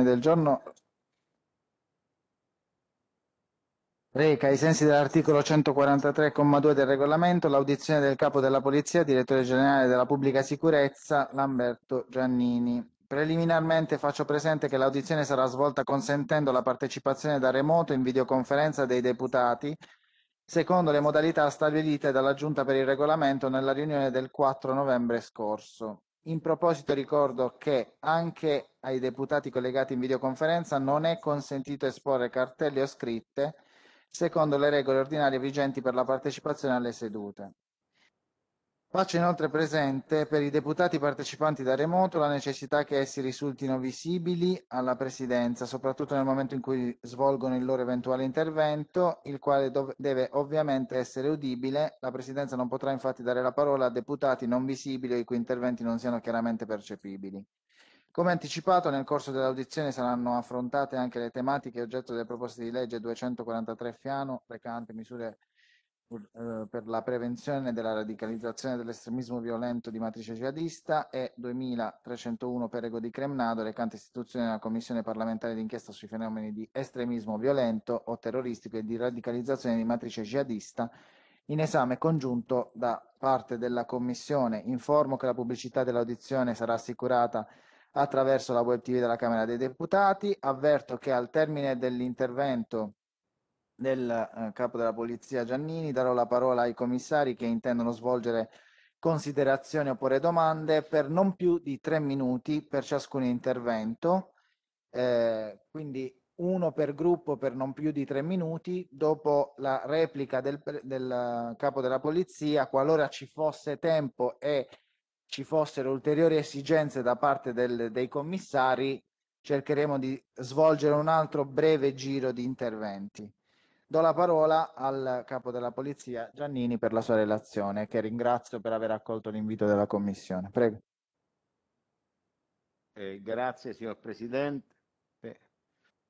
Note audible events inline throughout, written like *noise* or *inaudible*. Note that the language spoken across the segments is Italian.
del giorno reca, ai sensi dell'articolo 143,2 del regolamento, l'audizione del capo della Polizia, direttore generale della Pubblica Sicurezza, Lamberto Giannini. Preliminarmente faccio presente che l'audizione sarà svolta consentendo la partecipazione da remoto in videoconferenza dei deputati, secondo le modalità stabilite dalla Giunta per il Regolamento nella riunione del 4 novembre scorso. In proposito ricordo che anche ai deputati collegati in videoconferenza non è consentito esporre cartelli o scritte secondo le regole ordinarie vigenti per la partecipazione alle sedute. Faccio inoltre presente per i deputati partecipanti da remoto la necessità che essi risultino visibili alla Presidenza, soprattutto nel momento in cui svolgono il loro eventuale intervento, il quale deve ovviamente essere udibile. La Presidenza non potrà infatti dare la parola a deputati non visibili o i cui interventi non siano chiaramente percepibili. Come anticipato, nel corso dell'audizione saranno affrontate anche le tematiche oggetto delle proposte di legge 243 Fiano, recante misure per la prevenzione della radicalizzazione dell'estremismo violento di matrice jihadista e 2301 Perego di Cremnado, recante istituzione della Commissione parlamentare d'inchiesta sui fenomeni di estremismo violento o terroristico e di radicalizzazione di matrice jihadista, in esame congiunto da parte della Commissione. Informo che la pubblicità dell'audizione sarà assicurata attraverso la web TV della Camera dei Deputati. Avverto che al termine dell'intervento del eh, capo della Polizia Giannini darò la parola ai commissari che intendono svolgere considerazioni o porre domande per non più di tre minuti per ciascun intervento. Eh, quindi uno per gruppo per non più di tre minuti, dopo la replica del, del capo della polizia, qualora ci fosse tempo e ci fossero ulteriori esigenze da parte del, dei commissari, cercheremo di svolgere un altro breve giro di interventi. Do la parola al capo della polizia Giannini per la sua relazione, che ringrazio per aver accolto l'invito della Commissione. Prego. Eh, grazie signor Presidente, eh,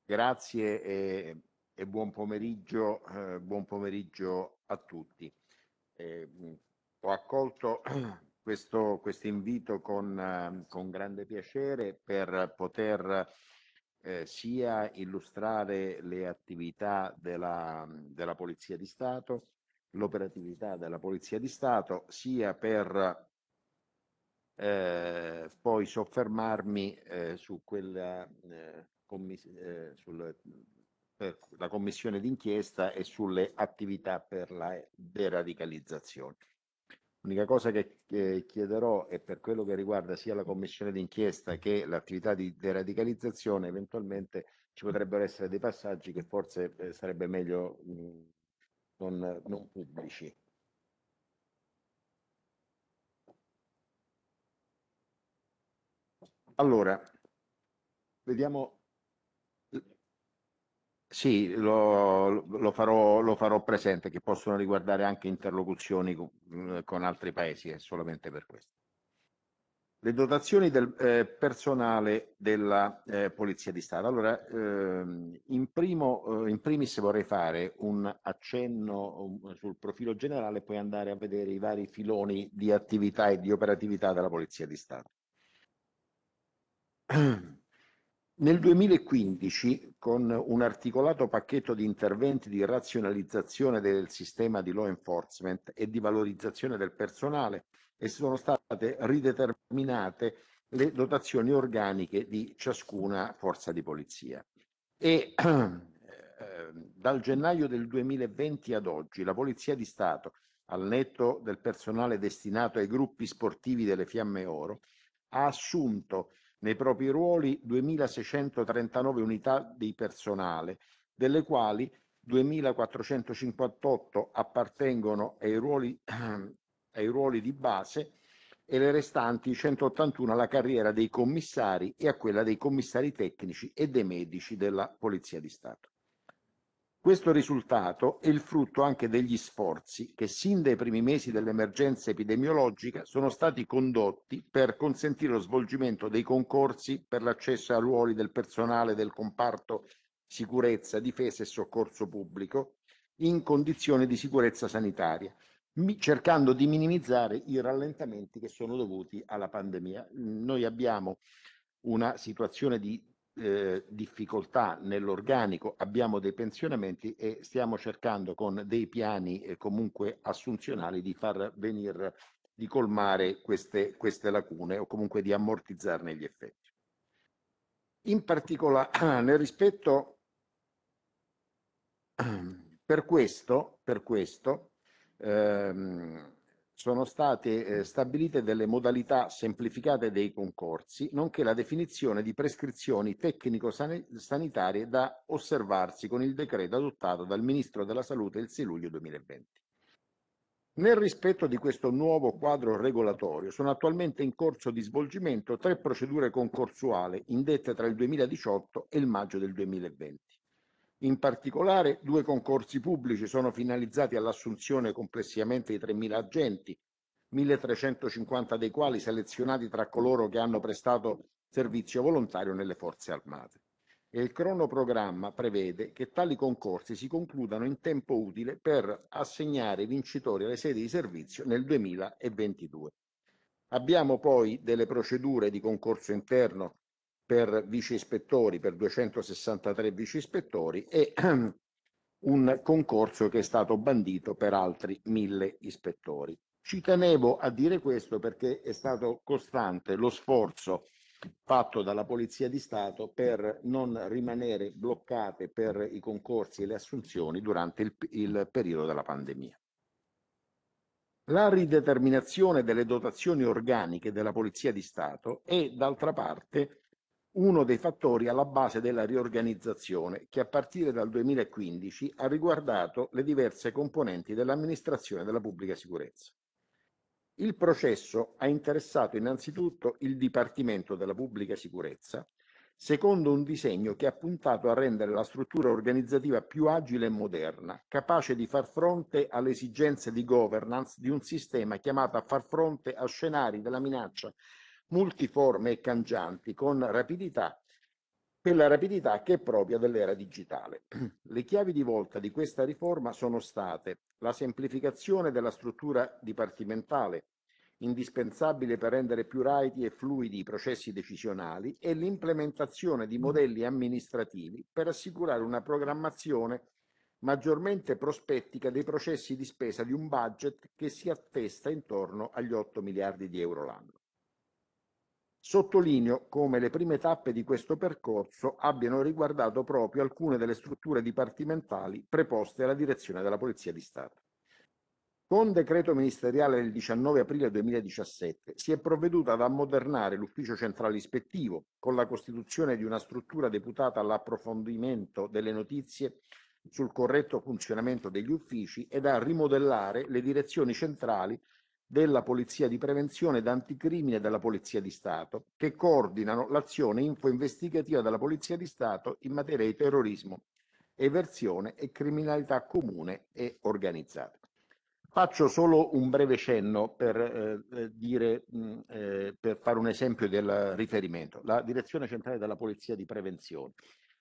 grazie e, e, buon, pomeriggio, eh, buon pomeriggio a tutti. Eh, ho accolto questo, questo invito con, eh, con, grande piacere per poter eh, sia illustrare le attività della, della Polizia di Stato, l'operatività della Polizia di Stato, sia per eh, poi soffermarmi eh, su quella eh, commiss- eh, sul, per la commissione d'inchiesta e sulle attività per la deradicalizzazione. L'unica cosa che chiederò è per quello che riguarda sia la commissione d'inchiesta che l'attività di deradicalizzazione, eventualmente ci potrebbero essere dei passaggi che forse eh, sarebbe meglio mh, non, non pubblici. Allora, vediamo sì, lo, lo, farò, lo, farò, presente, che possono riguardare anche interlocuzioni con, mm, con altri paesi, è solamente per questo. Le dotazioni del eh, personale della eh, Polizia di Stato. Allora, ehm, in, primo, eh, in, primis vorrei fare un accenno um, sul profilo generale e poi andare a vedere i vari filoni di attività e di operatività della Polizia di Stato. *clears throat* Nel 2015, con un articolato pacchetto di interventi di razionalizzazione del sistema di law enforcement e di valorizzazione del personale, sono state rideterminate le dotazioni organiche di ciascuna forza di polizia. E *clears throat* eh, dal gennaio del 2020 ad oggi la Polizia di Stato, al netto del personale destinato ai gruppi sportivi delle Fiamme Oro, ha assunto nei propri ruoli 2.639 unità di personale, delle quali 2.458 appartengono ai ruoli, *clears throat* ai ruoli di base e le restanti 181 alla carriera dei commissari e a quella dei commissari tecnici e dei medici della Polizia di Stato. Questo risultato è il frutto anche degli sforzi che sin dai primi mesi dell'emergenza epidemiologica sono stati condotti per consentire lo svolgimento dei concorsi per l'accesso ai ruoli del personale del comparto sicurezza, difesa e soccorso pubblico in condizioni di sicurezza sanitaria, cercando di minimizzare i rallentamenti che sono dovuti alla pandemia. Noi abbiamo una situazione di eh, difficoltà nell'organico, abbiamo dei pensionamenti e stiamo cercando con dei piani eh, comunque assunzionali di far venire, di colmare queste, queste lacune o comunque di ammortizzarne gli effetti. In particolare, *clears throat* nel rispetto, *clears throat* per questo, per questo ehm, sono state eh, stabilite delle modalità semplificate dei concorsi, nonché la definizione di prescrizioni tecnico-sanitarie da osservarsi con il decreto adottato dal Ministro della Salute il 6 luglio 2020. Nel rispetto di questo nuovo quadro regolatorio sono attualmente in corso di svolgimento tre procedure concorsuali indette tra il 2018 e il maggio del 2020. In particolare, due concorsi pubblici sono finalizzati all'assunzione complessivamente di 3.000 agenti, 1.350 dei quali selezionati tra coloro che hanno prestato servizio volontario nelle forze armate. E il cronoprogramma prevede che tali concorsi si concludano in tempo utile per assegnare i vincitori alle sedi di servizio nel 2022. Abbiamo poi delle procedure di concorso interno per vice ispettori, per 263 vice ispettori e *clears throat* un concorso che è stato bandito per altri mille ispettori. Ci tenevo a dire questo perché è stato costante lo sforzo fatto dalla Polizia di Stato per non rimanere bloccate per i concorsi e le assunzioni durante il, il periodo della pandemia. La rideterminazione delle dotazioni organiche della Polizia di Stato è, d'altra parte, uno dei fattori alla base della riorganizzazione che a partire dal 2015 ha riguardato le diverse componenti dell'amministrazione della pubblica sicurezza. Il processo ha interessato innanzitutto il Dipartimento della Pubblica Sicurezza, secondo un disegno che ha puntato a rendere la struttura organizzativa più agile e moderna, capace di far fronte alle esigenze di governance di un sistema chiamato a far fronte a scenari della minaccia multiforme e cangianti con rapidità, quella rapidità che è propria dell'era digitale. *clears throat* Le chiavi di volta di questa riforma sono state la semplificazione della struttura dipartimentale, indispensabile per rendere più rapidi e fluidi i processi decisionali, e l'implementazione di modelli amministrativi per assicurare una programmazione maggiormente prospettica dei processi di spesa di un budget che si attesta intorno agli 8 miliardi di euro l'anno. Sottolineo come le prime tappe di questo percorso abbiano riguardato proprio alcune delle strutture dipartimentali preposte alla direzione della Polizia di Stato. Con decreto ministeriale del 19 aprile 2017 si è provveduto ad ammodernare l'ufficio centrale ispettivo con la costituzione di una struttura deputata all'approfondimento delle notizie sul corretto funzionamento degli uffici ed a rimodellare le direzioni centrali della Polizia di Prevenzione ed Anticrimine della Polizia di Stato, che coordinano l'azione info-investigativa della Polizia di Stato in materia di terrorismo, eversione e criminalità comune e organizzata. Faccio solo un breve cenno per, eh, eh dire, mh, eh, per fare un esempio del riferimento. La Direzione Centrale della Polizia di Prevenzione.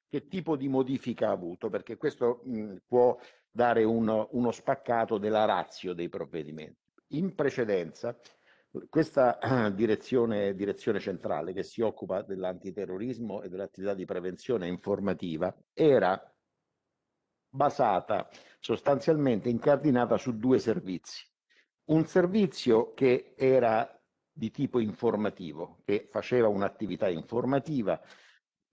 Che tipo di modifica ha avuto? Perché questo mh, può dare un, uno spaccato della razio dei provvedimenti. In precedenza, questa *clears throat* direzione, direzione centrale che si occupa dell'antiterrorismo e dell'attività di prevenzione informativa era basata sostanzialmente incardinata su due servizi. Un servizio che era di tipo informativo, che faceva un'attività informativa,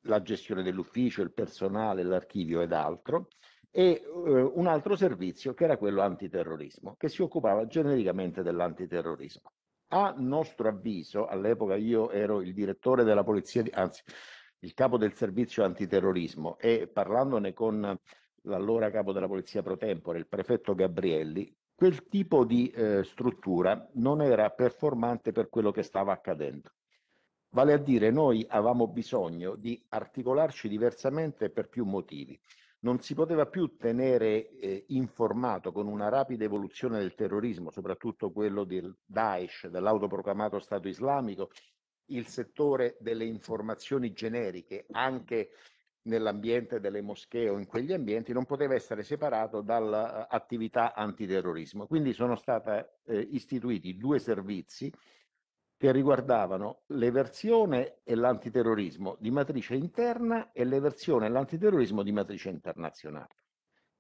la gestione dell'ufficio, il personale, l'archivio ed altro, e eh, un altro servizio che era quello antiterrorismo, che si occupava genericamente dell'antiterrorismo. A nostro avviso, all'epoca io ero il direttore della polizia, anzi il capo del servizio antiterrorismo e parlandone con l'allora capo della polizia pro tempore, il prefetto Gabrielli, quel tipo di eh, struttura non era performante per quello che stava accadendo. Vale a dire, noi avevamo bisogno di articolarci diversamente per più motivi non si poteva più tenere eh, informato con una rapida evoluzione del terrorismo, soprattutto quello del Daesh, dell'autoproclamato Stato islamico, il settore delle informazioni generiche, anche nell'ambiente delle moschee o in quegli ambienti, non poteva essere separato dall'attività antiterrorismo. Quindi sono stati eh, istituiti due servizi che riguardavano l'eversione e l'antiterrorismo di matrice interna e l'eversione e l'antiterrorismo di matrice internazionale.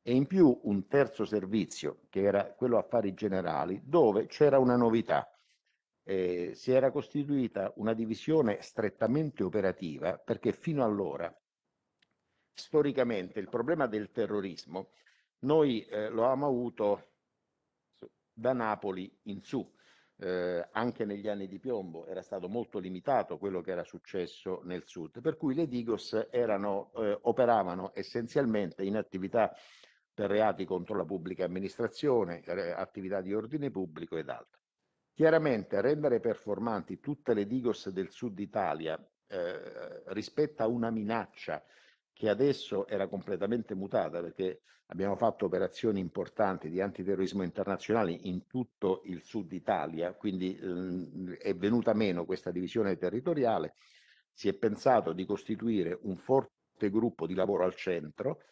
E in più un terzo servizio, che era quello affari generali, dove c'era una novità. Eh, si era costituita una divisione strettamente operativa perché fino allora, storicamente, il problema del terrorismo noi eh, lo abbiamo avuto da Napoli in su, eh, anche negli anni di piombo era stato molto limitato quello che era successo nel sud, per cui le Digos erano, eh, operavano essenzialmente in attività per reati contro la pubblica amministrazione, attività di ordine pubblico ed altro. Chiaramente rendere performanti tutte le Digos del sud Italia eh, rispetto a una minaccia che adesso era completamente mutata perché abbiamo fatto operazioni importanti di antiterrorismo internazionale in tutto il sud Italia, quindi ehm, è venuta meno questa divisione territoriale, si è pensato di costituire un forte gruppo di lavoro al centro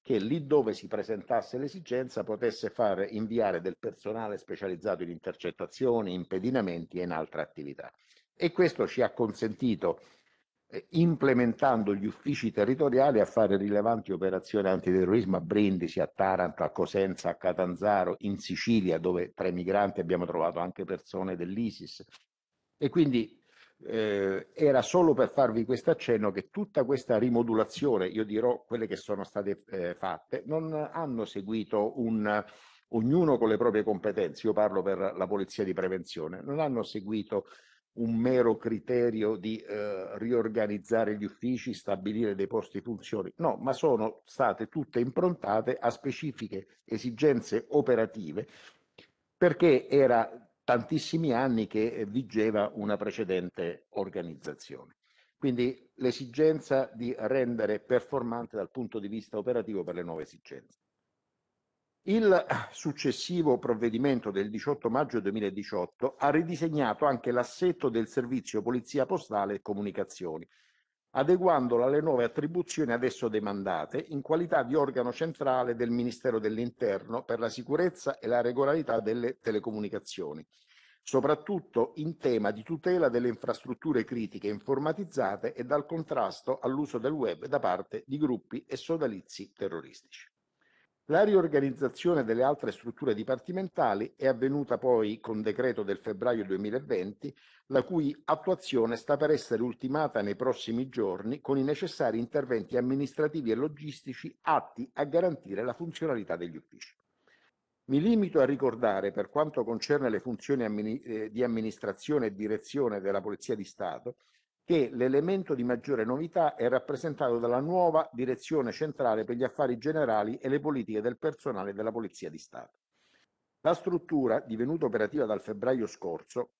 che lì dove si presentasse l'esigenza potesse far inviare del personale specializzato in intercettazioni, in pedinamenti e in altre attività. E questo ci ha consentito implementando gli uffici territoriali a fare rilevanti operazioni antiterrorismo a Brindisi, a Taranto, a Cosenza, a Catanzaro, in Sicilia, dove tra i migranti abbiamo trovato anche persone dell'ISIS. E quindi eh, era solo per farvi questo accenno che tutta questa rimodulazione, io dirò quelle che sono state eh, fatte, non hanno seguito un, ognuno con le proprie competenze, io parlo per la polizia di prevenzione, non hanno seguito un mero criterio di eh, riorganizzare gli uffici, stabilire dei posti funzioni, no, ma sono state tutte improntate a specifiche esigenze operative perché era tantissimi anni che vigeva una precedente organizzazione. Quindi l'esigenza di rendere performante dal punto di vista operativo per le nuove esigenze. Il successivo provvedimento del 18 maggio 2018 ha ridisegnato anche l'assetto del servizio Polizia Postale e Comunicazioni, adeguandolo alle nuove attribuzioni adesso demandate in qualità di organo centrale del Ministero dell'Interno per la sicurezza e la regolarità delle telecomunicazioni, soprattutto in tema di tutela delle infrastrutture critiche informatizzate e dal contrasto all'uso del web da parte di gruppi e sodalizi terroristici. La riorganizzazione delle altre strutture dipartimentali è avvenuta poi con decreto del febbraio 2020, la cui attuazione sta per essere ultimata nei prossimi giorni con i necessari interventi amministrativi e logistici atti a garantire la funzionalità degli uffici. Mi limito a ricordare, per quanto concerne le funzioni eh, di amministrazione e direzione della Polizia di Stato, che l'elemento di maggiore novità è rappresentato dalla nuova Direzione Centrale per gli Affari Generali e le Politiche del Personale della Polizia di Stato. La struttura, divenuta operativa dal febbraio scorso,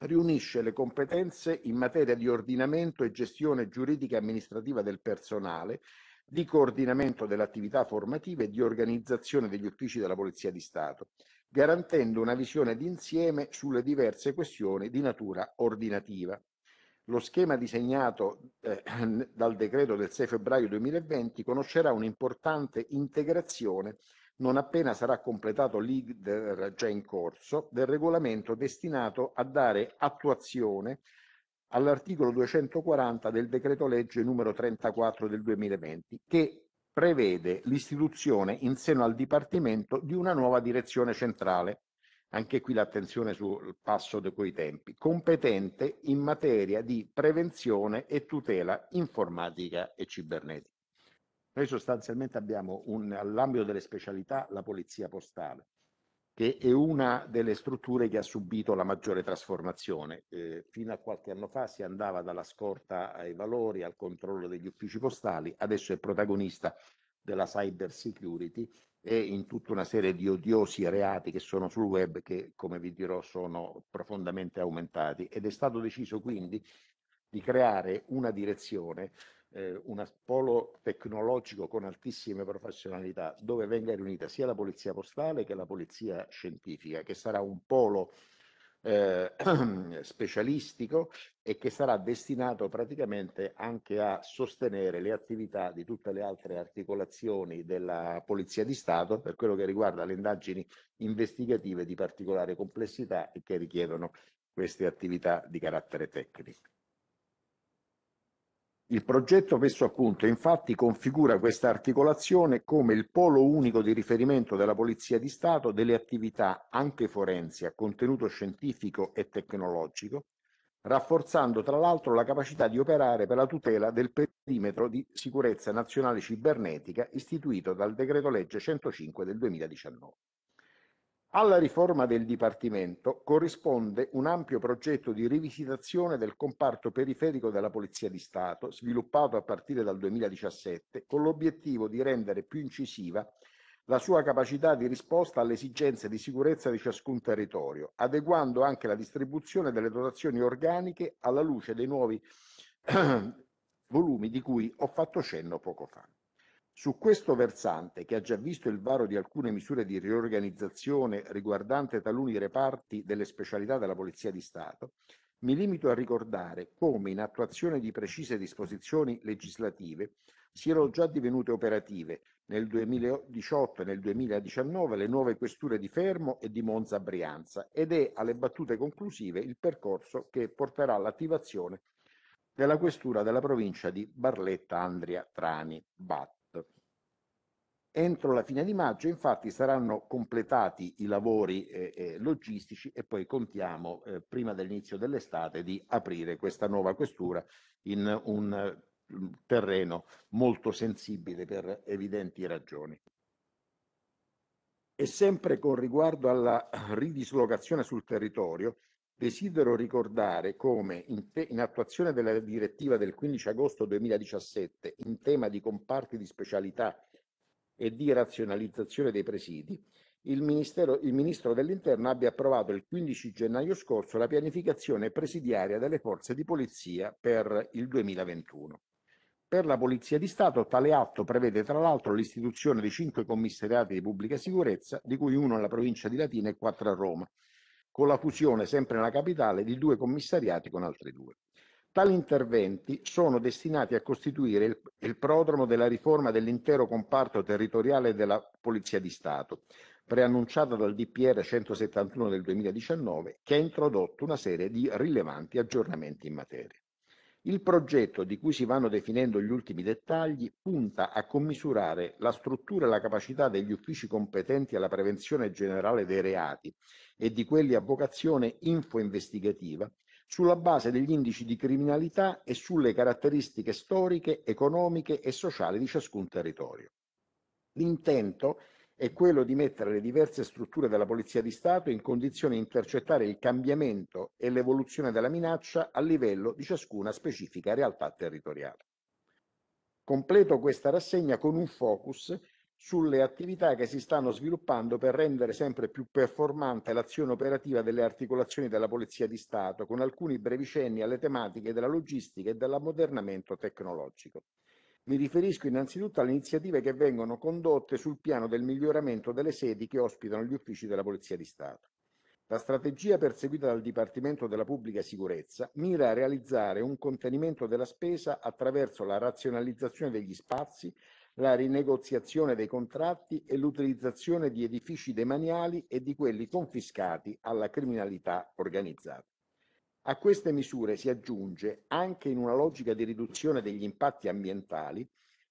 riunisce le competenze in materia di ordinamento e gestione giuridica e amministrativa del personale, di coordinamento delle attività formative e di organizzazione degli uffici della Polizia di Stato, garantendo una visione d'insieme sulle diverse questioni di natura ordinativa. Lo schema disegnato eh, *clears throat* dal decreto del 6 febbraio 2020 conoscerà un'importante integrazione non appena sarà completato l'IGDER già in corso del regolamento destinato a dare attuazione all'articolo 240 del decreto legge numero 34 del 2020 che prevede l'istituzione in seno al Dipartimento di una nuova direzione centrale anche qui l'attenzione sul passo di quei tempi, competente in materia di prevenzione e tutela informatica e cibernetica. Noi sostanzialmente abbiamo all'ambito delle specialità la polizia postale, che è una delle strutture che ha subito la maggiore trasformazione. Eh, fino a qualche anno fa si andava dalla scorta ai valori, al controllo degli uffici postali, adesso è protagonista della cyber security e in tutta una serie di odiosi reati che sono sul web che, come vi dirò, sono profondamente aumentati. Ed è stato deciso quindi di creare una direzione, eh, un polo tecnologico con altissime professionalità, dove venga riunita sia la polizia postale che la polizia scientifica, che sarà un polo eh, *clears throat* specialistico e che sarà destinato praticamente anche a sostenere le attività di tutte le altre articolazioni della Polizia di Stato per quello che riguarda le indagini investigative di particolare complessità e che richiedono queste attività di carattere tecnico. Il progetto messo a punto infatti configura questa articolazione come il polo unico di riferimento della Polizia di Stato delle attività anche forensi a contenuto scientifico e tecnologico, rafforzando tra l'altro la capacità di operare per la tutela del perimetro di sicurezza nazionale cibernetica istituito dal decreto legge 105 del 2019. Alla riforma del Dipartimento corrisponde un ampio progetto di rivisitazione del comparto periferico della Polizia di Stato, sviluppato a partire dal 2017, con l'obiettivo di rendere più incisiva la sua capacità di risposta alle esigenze di sicurezza di ciascun territorio, adeguando anche la distribuzione delle dotazioni organiche alla luce dei nuovi *clears throat* volumi di cui ho fatto cenno poco fa. Su questo versante, che ha già visto il varo di alcune misure di riorganizzazione riguardante taluni reparti delle specialità della Polizia di Stato, mi limito a ricordare come, in attuazione di precise disposizioni legislative, siano già divenute operative nel 2018 e nel 2019 le nuove questure di Fermo e di Monza Brianza ed è alle battute conclusive il percorso che porterà all'attivazione della questura della provincia di Barletta Andria Trani Bat. Entro la fine di maggio, infatti, saranno completati i lavori eh, eh, logistici e poi contiamo, eh, prima dell'inizio dell'estate, di aprire questa nuova questura in un uh, terreno molto sensibile per evidenti ragioni. E sempre con riguardo alla ridislocazione sul territorio, desidero ricordare come, in, in attuazione della direttiva del 15 agosto 2017 in tema di comparti di specialità e di razionalizzazione dei presidi, il, il Ministro dell'Interno abbia approvato il 15 gennaio scorso la pianificazione presidiaria delle forze di polizia per il 2021. Per la Polizia di Stato tale atto prevede tra l'altro l'istituzione di cinque commissariati di pubblica sicurezza, di cui uno nella provincia di Latina e quattro a Roma, con la fusione sempre nella capitale di due commissariati con altri due. Tali interventi sono destinati a costituire il, il prodromo della riforma dell'intero comparto territoriale della Polizia di Stato, preannunciata dal DPR 171 del 2019, che ha introdotto una serie di rilevanti aggiornamenti in materia. Il progetto, di cui si vanno definendo gli ultimi dettagli, punta a commisurare la struttura e la capacità degli uffici competenti alla prevenzione generale dei reati e di quelli a vocazione info-investigativa sulla base degli indici di criminalità e sulle caratteristiche storiche, economiche e sociali di ciascun territorio. L'intento è quello di mettere le diverse strutture della Polizia di Stato in condizione di intercettare il cambiamento e l'evoluzione della minaccia a livello di ciascuna specifica realtà territoriale. Completo questa rassegna con un focus sulle attività che si stanno sviluppando per rendere sempre più performante l'azione operativa delle articolazioni della Polizia di Stato, con alcuni brevi cenni alle tematiche della logistica e dell'ammodernamento tecnologico. Mi riferisco innanzitutto alle iniziative che vengono condotte sul piano del miglioramento delle sedi che ospitano gli uffici della Polizia di Stato. La strategia perseguita dal Dipartimento della Pubblica Sicurezza mira a realizzare un contenimento della spesa attraverso la razionalizzazione degli spazi, la rinegoziazione dei contratti e l'utilizzazione di edifici demaniali e di quelli confiscati alla criminalità organizzata. A queste misure si aggiunge, anche in una logica di riduzione degli impatti ambientali,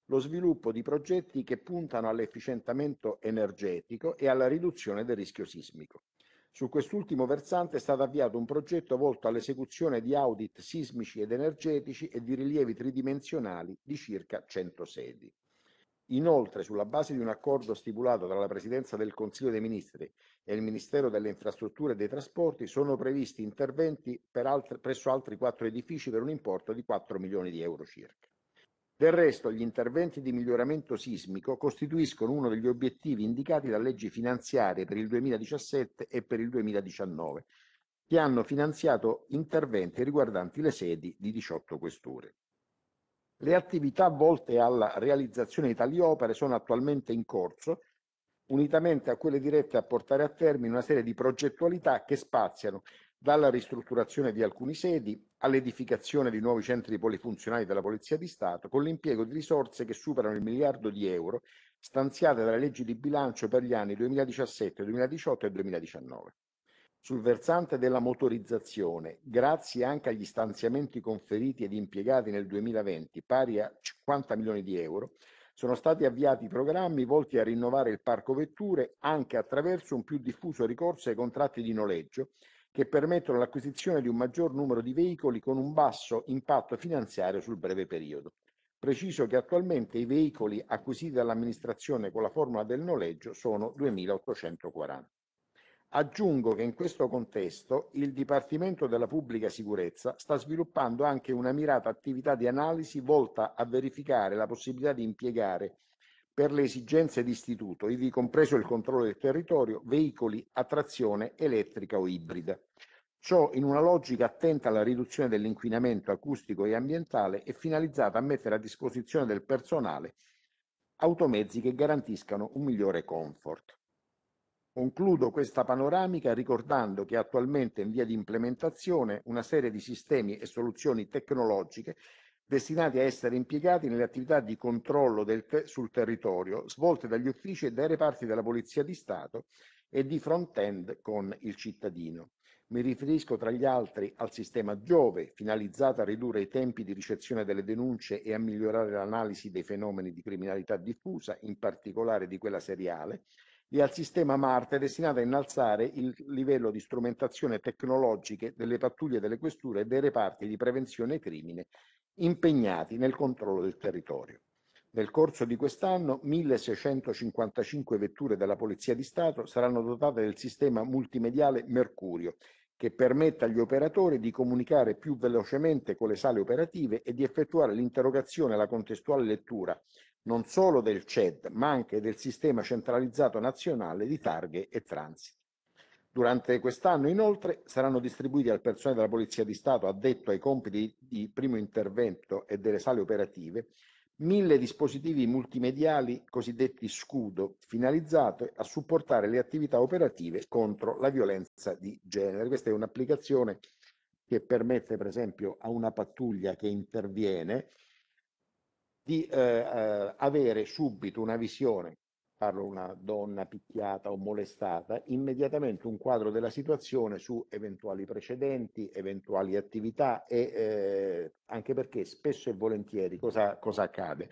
lo sviluppo di progetti che puntano all'efficientamento energetico e alla riduzione del rischio sismico. Su quest'ultimo versante è stato avviato un progetto volto all'esecuzione di audit sismici ed energetici e di rilievi tridimensionali di circa 100 sedi. Inoltre, sulla base di un accordo stipulato tra la Presidenza del Consiglio dei Ministri e il Ministero delle Infrastrutture e dei Trasporti, sono previsti interventi altre, presso altri quattro edifici per un importo di 4 milioni di euro circa. Del resto, gli interventi di miglioramento sismico costituiscono uno degli obiettivi indicati da leggi finanziarie per il 2017 e per il 2019, che hanno finanziato interventi riguardanti le sedi di 18 questure. Le attività volte alla realizzazione di tali opere sono attualmente in corso, unitamente a quelle dirette a portare a termine una serie di progettualità che spaziano dalla ristrutturazione di alcuni sedi all'edificazione di nuovi centri polifunzionali della Polizia di Stato, con l'impiego di risorse che superano il miliardo di euro stanziate dalle leggi di bilancio per gli anni 2017, 2018 e 2019. Sul versante della motorizzazione, grazie anche agli stanziamenti conferiti ed impiegati nel 2020, pari a 50 milioni di euro, sono stati avviati programmi volti a rinnovare il parco vetture anche attraverso un più diffuso ricorso ai contratti di noleggio che permettono l'acquisizione di un maggior numero di veicoli con un basso impatto finanziario sul breve periodo. Preciso che attualmente i veicoli acquisiti dall'amministrazione con la formula del noleggio sono 2.840. Aggiungo che in questo contesto il Dipartimento della Pubblica Sicurezza sta sviluppando anche una mirata attività di analisi volta a verificare la possibilità di impiegare per le esigenze di istituto, ivi compreso il controllo del territorio, veicoli a trazione elettrica o ibrida. Ciò in una logica attenta alla riduzione dell'inquinamento acustico e ambientale e finalizzata a mettere a disposizione del personale automezzi che garantiscano un migliore comfort. Concludo questa panoramica ricordando che attualmente è in via di implementazione una serie di sistemi e soluzioni tecnologiche destinati a essere impiegati nelle attività di controllo te sul territorio svolte dagli uffici e dai reparti della Polizia di Stato e di front-end con il cittadino. Mi riferisco tra gli altri al sistema Giove, finalizzato a ridurre i tempi di ricezione delle denunce e a migliorare l'analisi dei fenomeni di criminalità diffusa, in particolare di quella seriale, e al sistema Marte destinato a innalzare il livello di strumentazione tecnologiche delle pattuglie delle questure e dei reparti di prevenzione crimine impegnati nel controllo del territorio. Nel corso di quest'anno 1.655 vetture della Polizia di Stato saranno dotate del sistema multimediale Mercurio, che permette agli operatori di comunicare più velocemente con le sale operative e di effettuare l'interrogazione e la contestuale lettura non solo del CED, ma anche del sistema centralizzato nazionale di targhe e transiti. Durante quest'anno, inoltre, saranno distribuiti al personale della Polizia di Stato addetto ai compiti di primo intervento e delle sale operative mille dispositivi multimediali cosiddetti scudo, finalizzati a supportare le attività operative contro la violenza di genere. Questa è un'applicazione che permette, per esempio, a una pattuglia che interviene di eh, avere subito una visione parlo una donna picchiata o molestata, immediatamente un quadro della situazione su eventuali precedenti, eventuali attività e eh, anche perché spesso e volentieri cosa, cosa accade?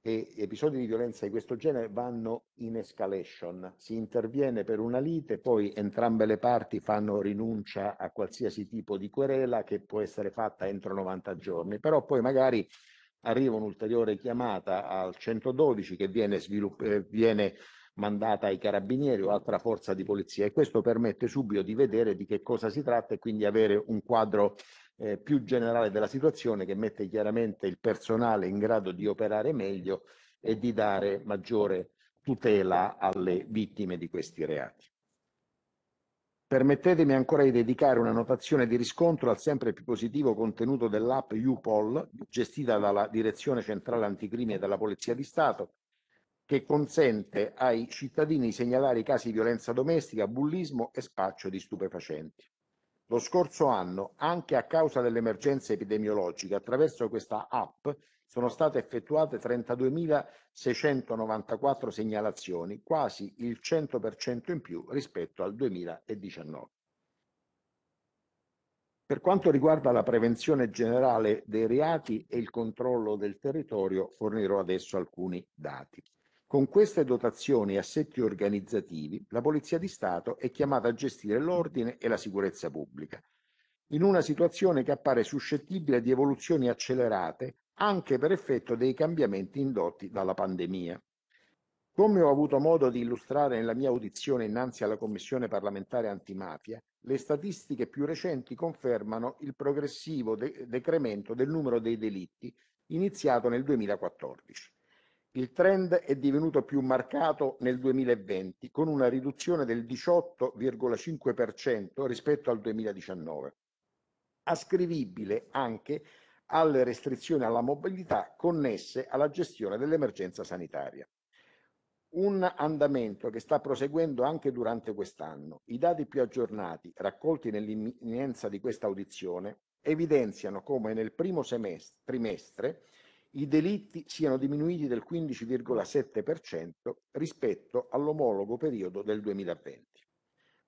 Che episodi di violenza di questo genere vanno in escalation, si interviene per una lite, poi entrambe le parti fanno rinuncia a qualsiasi tipo di querela che può essere fatta entro 90 giorni, però poi magari arriva un'ulteriore chiamata al 112 che viene, eh, viene mandata ai carabinieri o altra forza di polizia e questo permette subito di vedere di che cosa si tratta e quindi avere un quadro eh, più generale della situazione che mette chiaramente il personale in grado di operare meglio e di dare maggiore tutela alle vittime di questi reati. Permettetemi ancora di dedicare una notazione di riscontro al sempre più positivo contenuto dell'app UPOL, gestita dalla Direzione Centrale Anticrimine della Polizia di Stato, che consente ai cittadini di segnalare i casi di violenza domestica, bullismo e spaccio di stupefacenti. Lo scorso anno, anche a causa dell'emergenza epidemiologica, attraverso questa app sono state effettuate 32.694 segnalazioni, quasi il 100% in più rispetto al 2019. Per quanto riguarda la prevenzione generale dei reati e il controllo del territorio, fornirò adesso alcuni dati. Con queste dotazioni e assetti organizzativi, la Polizia di Stato è chiamata a gestire l'ordine e la sicurezza pubblica, in una situazione che appare suscettibile di evoluzioni accelerate anche per effetto dei cambiamenti indotti dalla pandemia. Come ho avuto modo di illustrare nella mia audizione innanzi alla Commissione parlamentare antimafia, le statistiche più recenti confermano il progressivo de- decremento del numero dei delitti iniziato nel 2014. Il trend è divenuto più marcato nel 2020, con una riduzione del 18,5% rispetto al 2019, ascrivibile anche alle restrizioni alla mobilità connesse alla gestione dell'emergenza sanitaria. Un andamento che sta proseguendo anche durante quest'anno. I dati più aggiornati, raccolti nell'imminenza di questa audizione, evidenziano come nel primo semestre, trimestre i delitti siano diminuiti del 15,7% rispetto all'omologo periodo del 2020.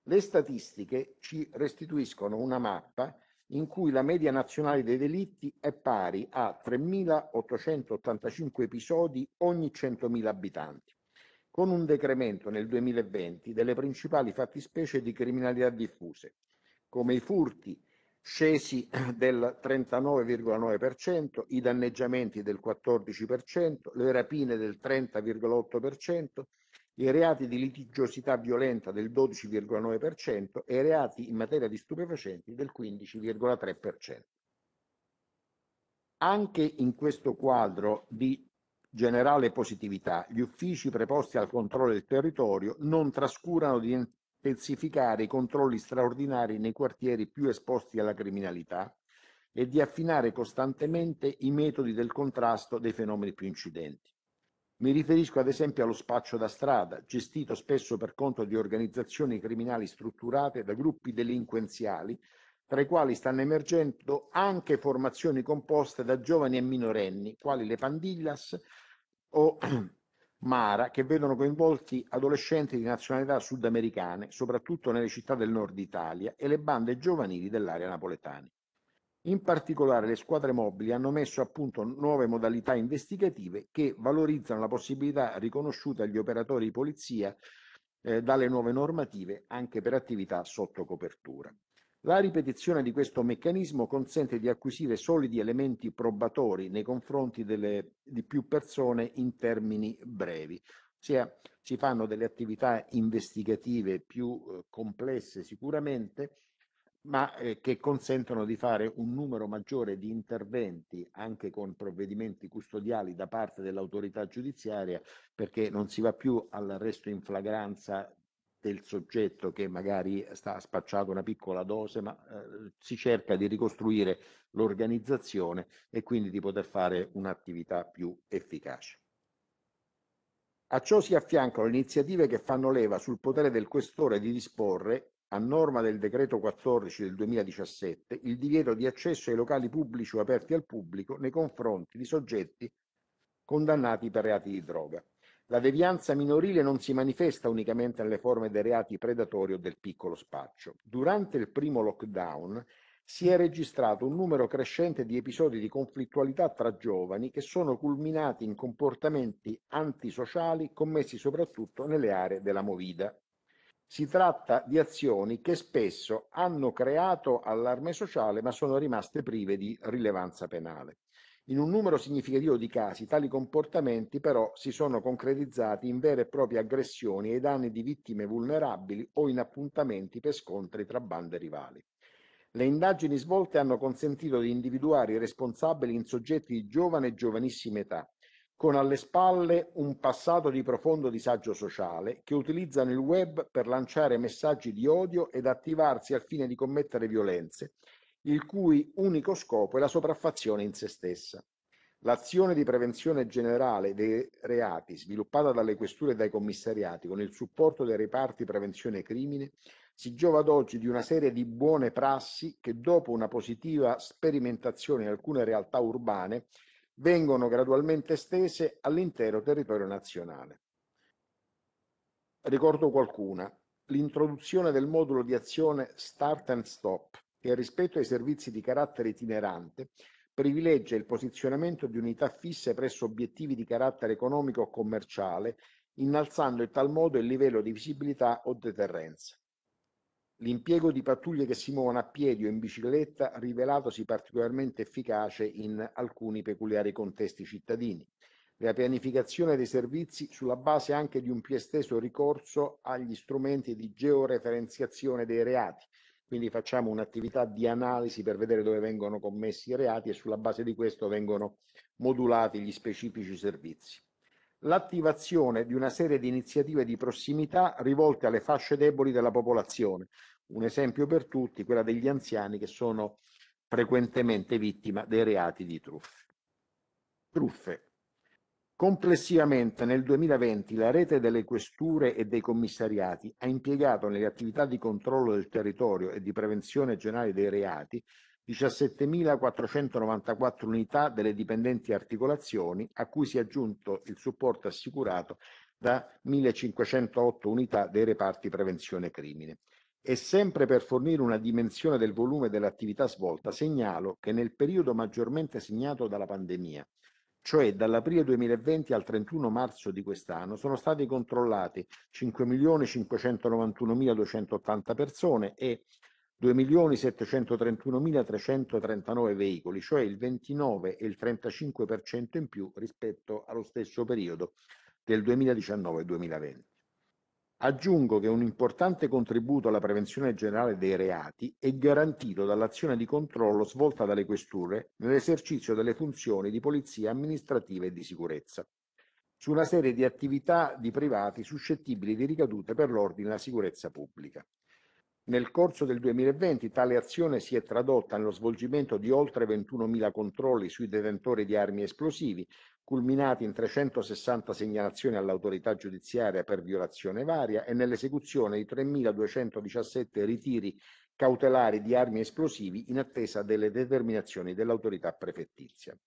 Le statistiche ci restituiscono una mappa in cui la media nazionale dei delitti è pari a 3.885 episodi ogni 100.000 abitanti, con un decremento nel 2020 delle principali fattispecie di criminalità diffuse, come i furti scesi *clears throat* del 39,9%, i danneggiamenti del 14%, le rapine del 30,8%, i reati di litigiosità violenta del 12,9% e i reati in materia di stupefacenti del 15,3%. Anche in questo quadro di generale positività, gli uffici preposti al controllo del territorio non trascurano di intensificare i controlli straordinari nei quartieri più esposti alla criminalità e di affinare costantemente i metodi del contrasto dei fenomeni più incidenti. Mi riferisco ad esempio allo spaccio da strada, gestito spesso per conto di organizzazioni criminali strutturate da gruppi delinquenziali, tra i quali stanno emergendo anche formazioni composte da giovani e minorenni, quali le pandillas o *clears throat* Mara, che vedono coinvolti adolescenti di nazionalità sudamericane, soprattutto nelle città del nord Italia, e le bande giovanili dell'area napoletana. In particolare le squadre mobili hanno messo a punto nuove modalità investigative che valorizzano la possibilità riconosciuta agli operatori di polizia eh, dalle nuove normative anche per attività sotto copertura. La ripetizione di questo meccanismo consente di acquisire solidi elementi probatori nei confronti delle, di più persone in termini brevi, ossia si fanno delle attività investigative più eh, complesse sicuramente, ma eh, che consentono di fare un numero maggiore di interventi anche con provvedimenti custodiali da parte dell'autorità giudiziaria perché non si va più all'arresto in flagranza del soggetto che magari sta spacciato una piccola dose, ma eh, si cerca di ricostruire l'organizzazione e quindi di poter fare un'attività più efficace. A ciò si affiancano le iniziative che fanno leva sul potere del questore di disporre a norma del decreto 14 del 2017, il divieto di accesso ai locali pubblici o aperti al pubblico nei confronti di soggetti condannati per reati di droga. La devianza minorile non si manifesta unicamente nelle forme dei reati predatori o del piccolo spaccio. Durante il primo lockdown si è registrato un numero crescente di episodi di conflittualità tra giovani che sono culminati in comportamenti antisociali commessi soprattutto nelle aree della Movida. Si tratta di azioni che spesso hanno creato allarme sociale ma sono rimaste prive di rilevanza penale. In un numero significativo di casi tali comportamenti però si sono concretizzati in vere e proprie aggressioni ai danni di vittime vulnerabili o in appuntamenti per scontri tra bande rivali. Le indagini svolte hanno consentito di individuare i responsabili in soggetti di giovane e giovanissima età, con alle spalle un passato di profondo disagio sociale, che utilizzano il web per lanciare messaggi di odio ed attivarsi al fine di commettere violenze, il cui unico scopo è la sopraffazione in se stessa. L'azione di prevenzione generale dei reati sviluppata dalle questure e dai commissariati con il supporto dei reparti prevenzione crimine si giova ad oggi di una serie di buone prassi che dopo una positiva sperimentazione in alcune realtà urbane vengono gradualmente estese all'intero territorio nazionale. Ricordo qualcuna. L'introduzione del modulo di azione Start and Stop, che rispetto ai servizi di carattere itinerante privilegia il posizionamento di unità fisse presso obiettivi di carattere economico o commerciale, innalzando in tal modo il livello di visibilità o deterrenza. L'impiego di pattuglie che si muovono a piedi o in bicicletta rivelatosi particolarmente efficace in alcuni peculiari contesti cittadini. La pianificazione dei servizi sulla base anche di un più esteso ricorso agli strumenti di georeferenziazione dei reati. Quindi facciamo un'attività di analisi per vedere dove vengono commessi i reati e sulla base di questo vengono modulati gli specifici servizi l'attivazione di una serie di iniziative di prossimità rivolte alle fasce deboli della popolazione. Un esempio per tutti, quella degli anziani che sono frequentemente vittima dei reati di truffe. Truffe. Complessivamente nel 2020 la rete delle questure e dei commissariati ha impiegato nelle attività di controllo del territorio e di prevenzione generale dei reati 17.494 unità delle dipendenti articolazioni, a cui si è aggiunto il supporto assicurato da 1.508 unità dei reparti prevenzione crimine. E sempre per fornire una dimensione del volume dell'attività svolta, segnalo che nel periodo maggiormente segnato dalla pandemia, cioè dall'aprile 2020 al 31 marzo di quest'anno, sono stati controllati 5.591.280 persone e 2.731.339 veicoli, cioè il 29 e il 35% in più rispetto allo stesso periodo del 2019-2020. Aggiungo che un importante contributo alla prevenzione generale dei reati è garantito dall'azione di controllo svolta dalle questure nell'esercizio delle funzioni di polizia amministrativa e di sicurezza, su una serie di attività di privati suscettibili di ricadute per l'ordine e la sicurezza pubblica. Nel corso del 2020 tale azione si è tradotta nello svolgimento di oltre 21.000 controlli sui detentori di armi esplosivi, culminati in 360 segnalazioni all'autorità giudiziaria per violazione varia e nell'esecuzione di 3.217 ritiri cautelari di armi esplosivi in attesa delle determinazioni dell'autorità prefettizia.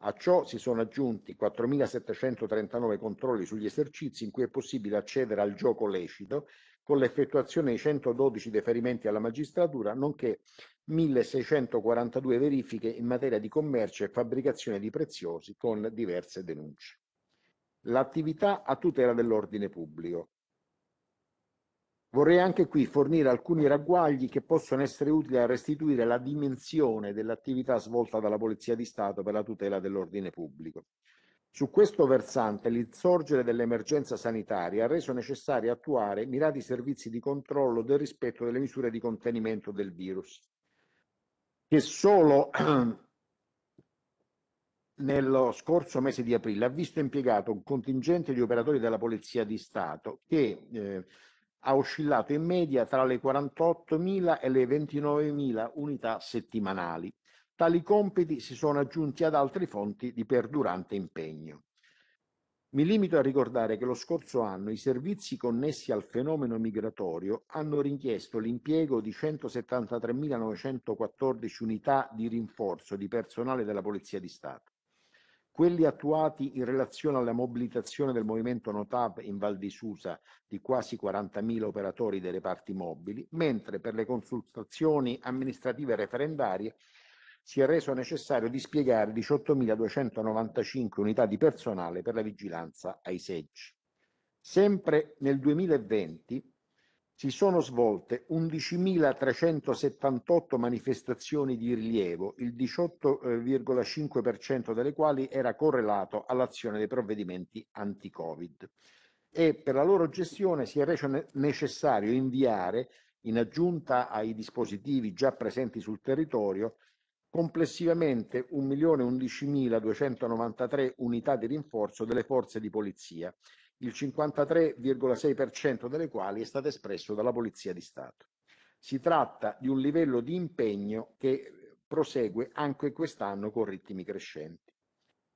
A ciò si sono aggiunti 4.739 controlli sugli esercizi in cui è possibile accedere al gioco lecito con l'effettuazione di 112 deferimenti alla magistratura, nonché 1642 verifiche in materia di commercio e fabbricazione di preziosi con diverse denunce. L'attività a tutela dell'ordine pubblico. Vorrei anche qui fornire alcuni ragguagli che possono essere utili a restituire la dimensione dell'attività svolta dalla Polizia di Stato per la tutela dell'ordine pubblico. Su questo versante l'insorgere dell'emergenza sanitaria ha reso necessario attuare mirati servizi di controllo del rispetto delle misure di contenimento del virus, che solo *clears throat* nello scorso mese di aprile ha visto impiegato un contingente di operatori della Polizia di Stato che eh, ha oscillato in media tra le 48.000 e le 29.000 unità settimanali. Tali compiti si sono aggiunti ad altri fonti di perdurante impegno. Mi limito a ricordare che lo scorso anno i servizi connessi al fenomeno migratorio hanno richiesto l'impiego di 173.914 unità di rinforzo di personale della Polizia di Stato. Quelli attuati in relazione alla mobilitazione del movimento Notab in Val di Susa di quasi 40.000 operatori dei reparti mobili, mentre per le consultazioni amministrative referendarie si è reso necessario dispiegare 18.295 unità di personale per la vigilanza ai seggi. Sempre nel 2020 si sono svolte 11.378 manifestazioni di rilievo, il 18,5% delle quali era correlato all'azione dei provvedimenti anti-Covid e per la loro gestione si è reso necessario inviare, in aggiunta ai dispositivi già presenti sul territorio, complessivamente 1.011.293 unità di rinforzo delle forze di polizia, il 53,6% delle quali è stato espresso dalla Polizia di Stato. Si tratta di un livello di impegno che prosegue anche quest'anno con ritmi crescenti.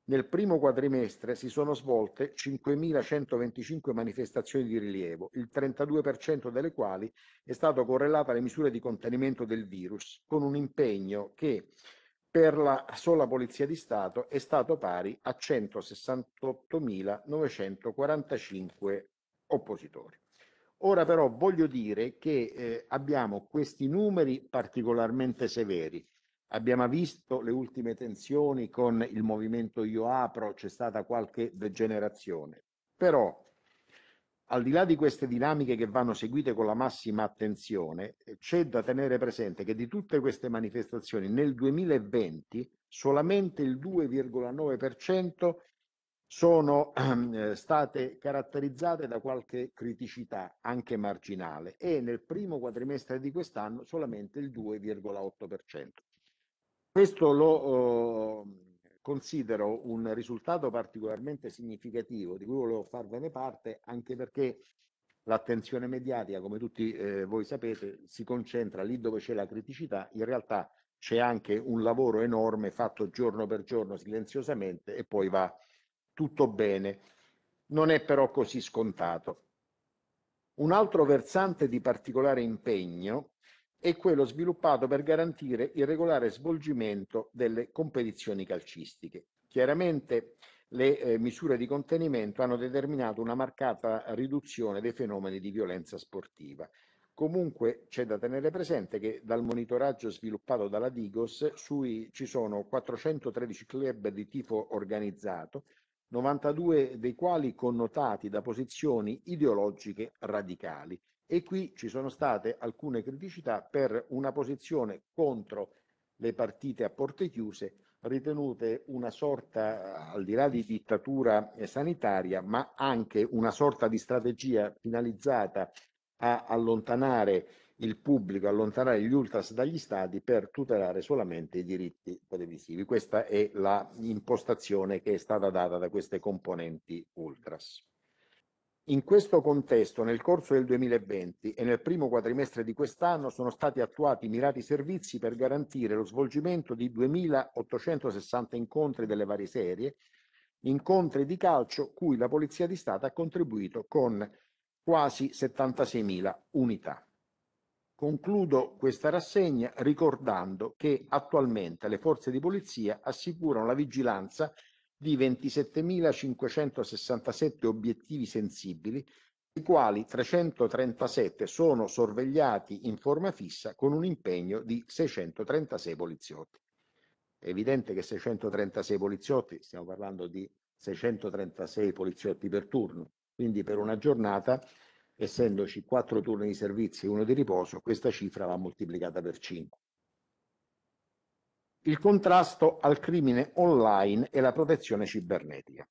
Nel primo quadrimestre si sono svolte 5.125 manifestazioni di rilievo, il 32% delle quali è stato correlato alle misure di contenimento del virus, con un impegno che per la sola Polizia di Stato è stato pari a 168.945 oppositori. Ora però voglio dire che eh, abbiamo questi numeri particolarmente severi. Abbiamo visto le ultime tensioni con il movimento Io Apro, c'è stata qualche degenerazione. Però al di là di queste dinamiche che vanno seguite con la massima attenzione, eh, c'è da tenere presente che di tutte queste manifestazioni nel 2020 solamente il 2,9% sono *clears throat* eh, state caratterizzate da qualche criticità anche marginale e nel primo quadrimestre di quest'anno solamente il 2,8%. Questo lo eh, considero un risultato particolarmente significativo di cui volevo farvene parte anche perché l'attenzione mediatica, come tutti eh, voi sapete, si concentra lì dove c'è la criticità, in realtà c'è anche un lavoro enorme fatto giorno per giorno silenziosamente e poi va tutto bene. Non è però così scontato. Un altro versante di particolare impegno è quello sviluppato per garantire il regolare svolgimento delle competizioni calcistiche. Chiaramente le eh, misure di contenimento hanno determinato una marcata riduzione dei fenomeni di violenza sportiva, Comunque c'è da tenere presente che dal monitoraggio sviluppato dalla Digos sui, ci sono 413 club di tifo organizzato, 92 dei quali connotati da posizioni ideologiche radicali. E qui ci sono state alcune criticità per una posizione contro le partite a porte chiuse, ritenute una sorta, al di là di dittatura sanitaria, ma anche una sorta di strategia finalizzata a allontanare il pubblico, allontanare gli ultras dagli stadi per tutelare solamente i diritti televisivi. Questa è l'impostazione che è stata data da queste componenti ultras. In questo contesto, nel corso del 2020 e nel primo quadrimestre di quest'anno sono stati attuati mirati servizi per garantire lo svolgimento di 2.860 incontri delle varie serie, incontri di calcio cui la Polizia di Stato ha contribuito con quasi 76.000 unità. Concludo questa rassegna ricordando che attualmente le forze di polizia assicurano la vigilanza di 27.567 obiettivi sensibili, i quali 337 sono sorvegliati in forma fissa con un impegno di 636 poliziotti. È evidente che 636 poliziotti, stiamo parlando di 636 poliziotti per turno, quindi per una giornata, essendoci quattro turni di servizio e uno di riposo, questa cifra va moltiplicata per 5. Il contrasto al crimine online e la protezione cibernetica.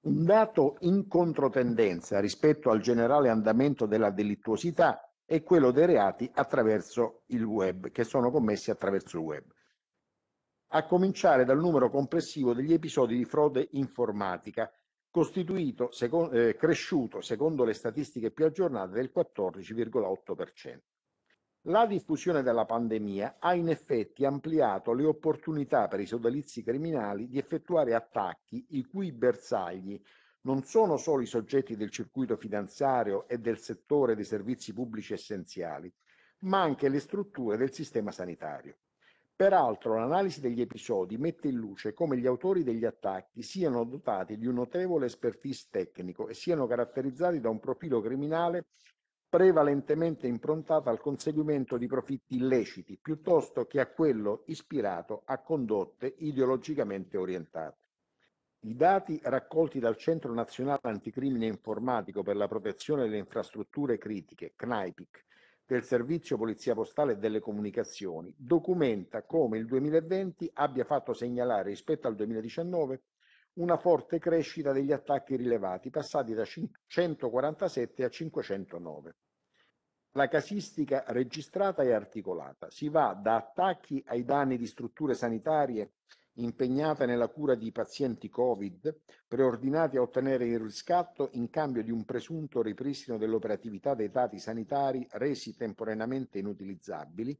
Un dato in controtendenza rispetto al generale andamento della delittuosità è quello dei reati attraverso il web, che sono commessi attraverso il web. A cominciare dal numero complessivo degli episodi di frode informatica, costituito, secondo, eh, cresciuto secondo le statistiche più aggiornate del 14,8%. La diffusione della pandemia ha in effetti ampliato le opportunità per i sodalizi criminali di effettuare attacchi i cui bersagli non sono solo i soggetti del circuito finanziario e del settore dei servizi pubblici essenziali, ma anche le strutture del sistema sanitario. Peraltro l'analisi degli episodi mette in luce come gli autori degli attacchi siano dotati di un notevole expertise tecnico e siano caratterizzati da un profilo criminale prevalentemente improntato al conseguimento di profitti illeciti piuttosto che a quello ispirato a condotte ideologicamente orientate. I dati raccolti dal Centro Nazionale Anticrimine Informatico per la protezione delle infrastrutture critiche, CNAIPIC, del Servizio Polizia Postale e delle Comunicazioni documenta come il 2020 abbia fatto segnalare rispetto al 2019 una forte crescita degli attacchi rilevati, passati da 147 a 509. La casistica registrata è articolata. Si va da attacchi ai danni di strutture sanitarie impegnate nella cura di pazienti Covid, preordinati a ottenere il riscatto in cambio di un presunto ripristino dell'operatività dei dati sanitari resi temporaneamente inutilizzabili,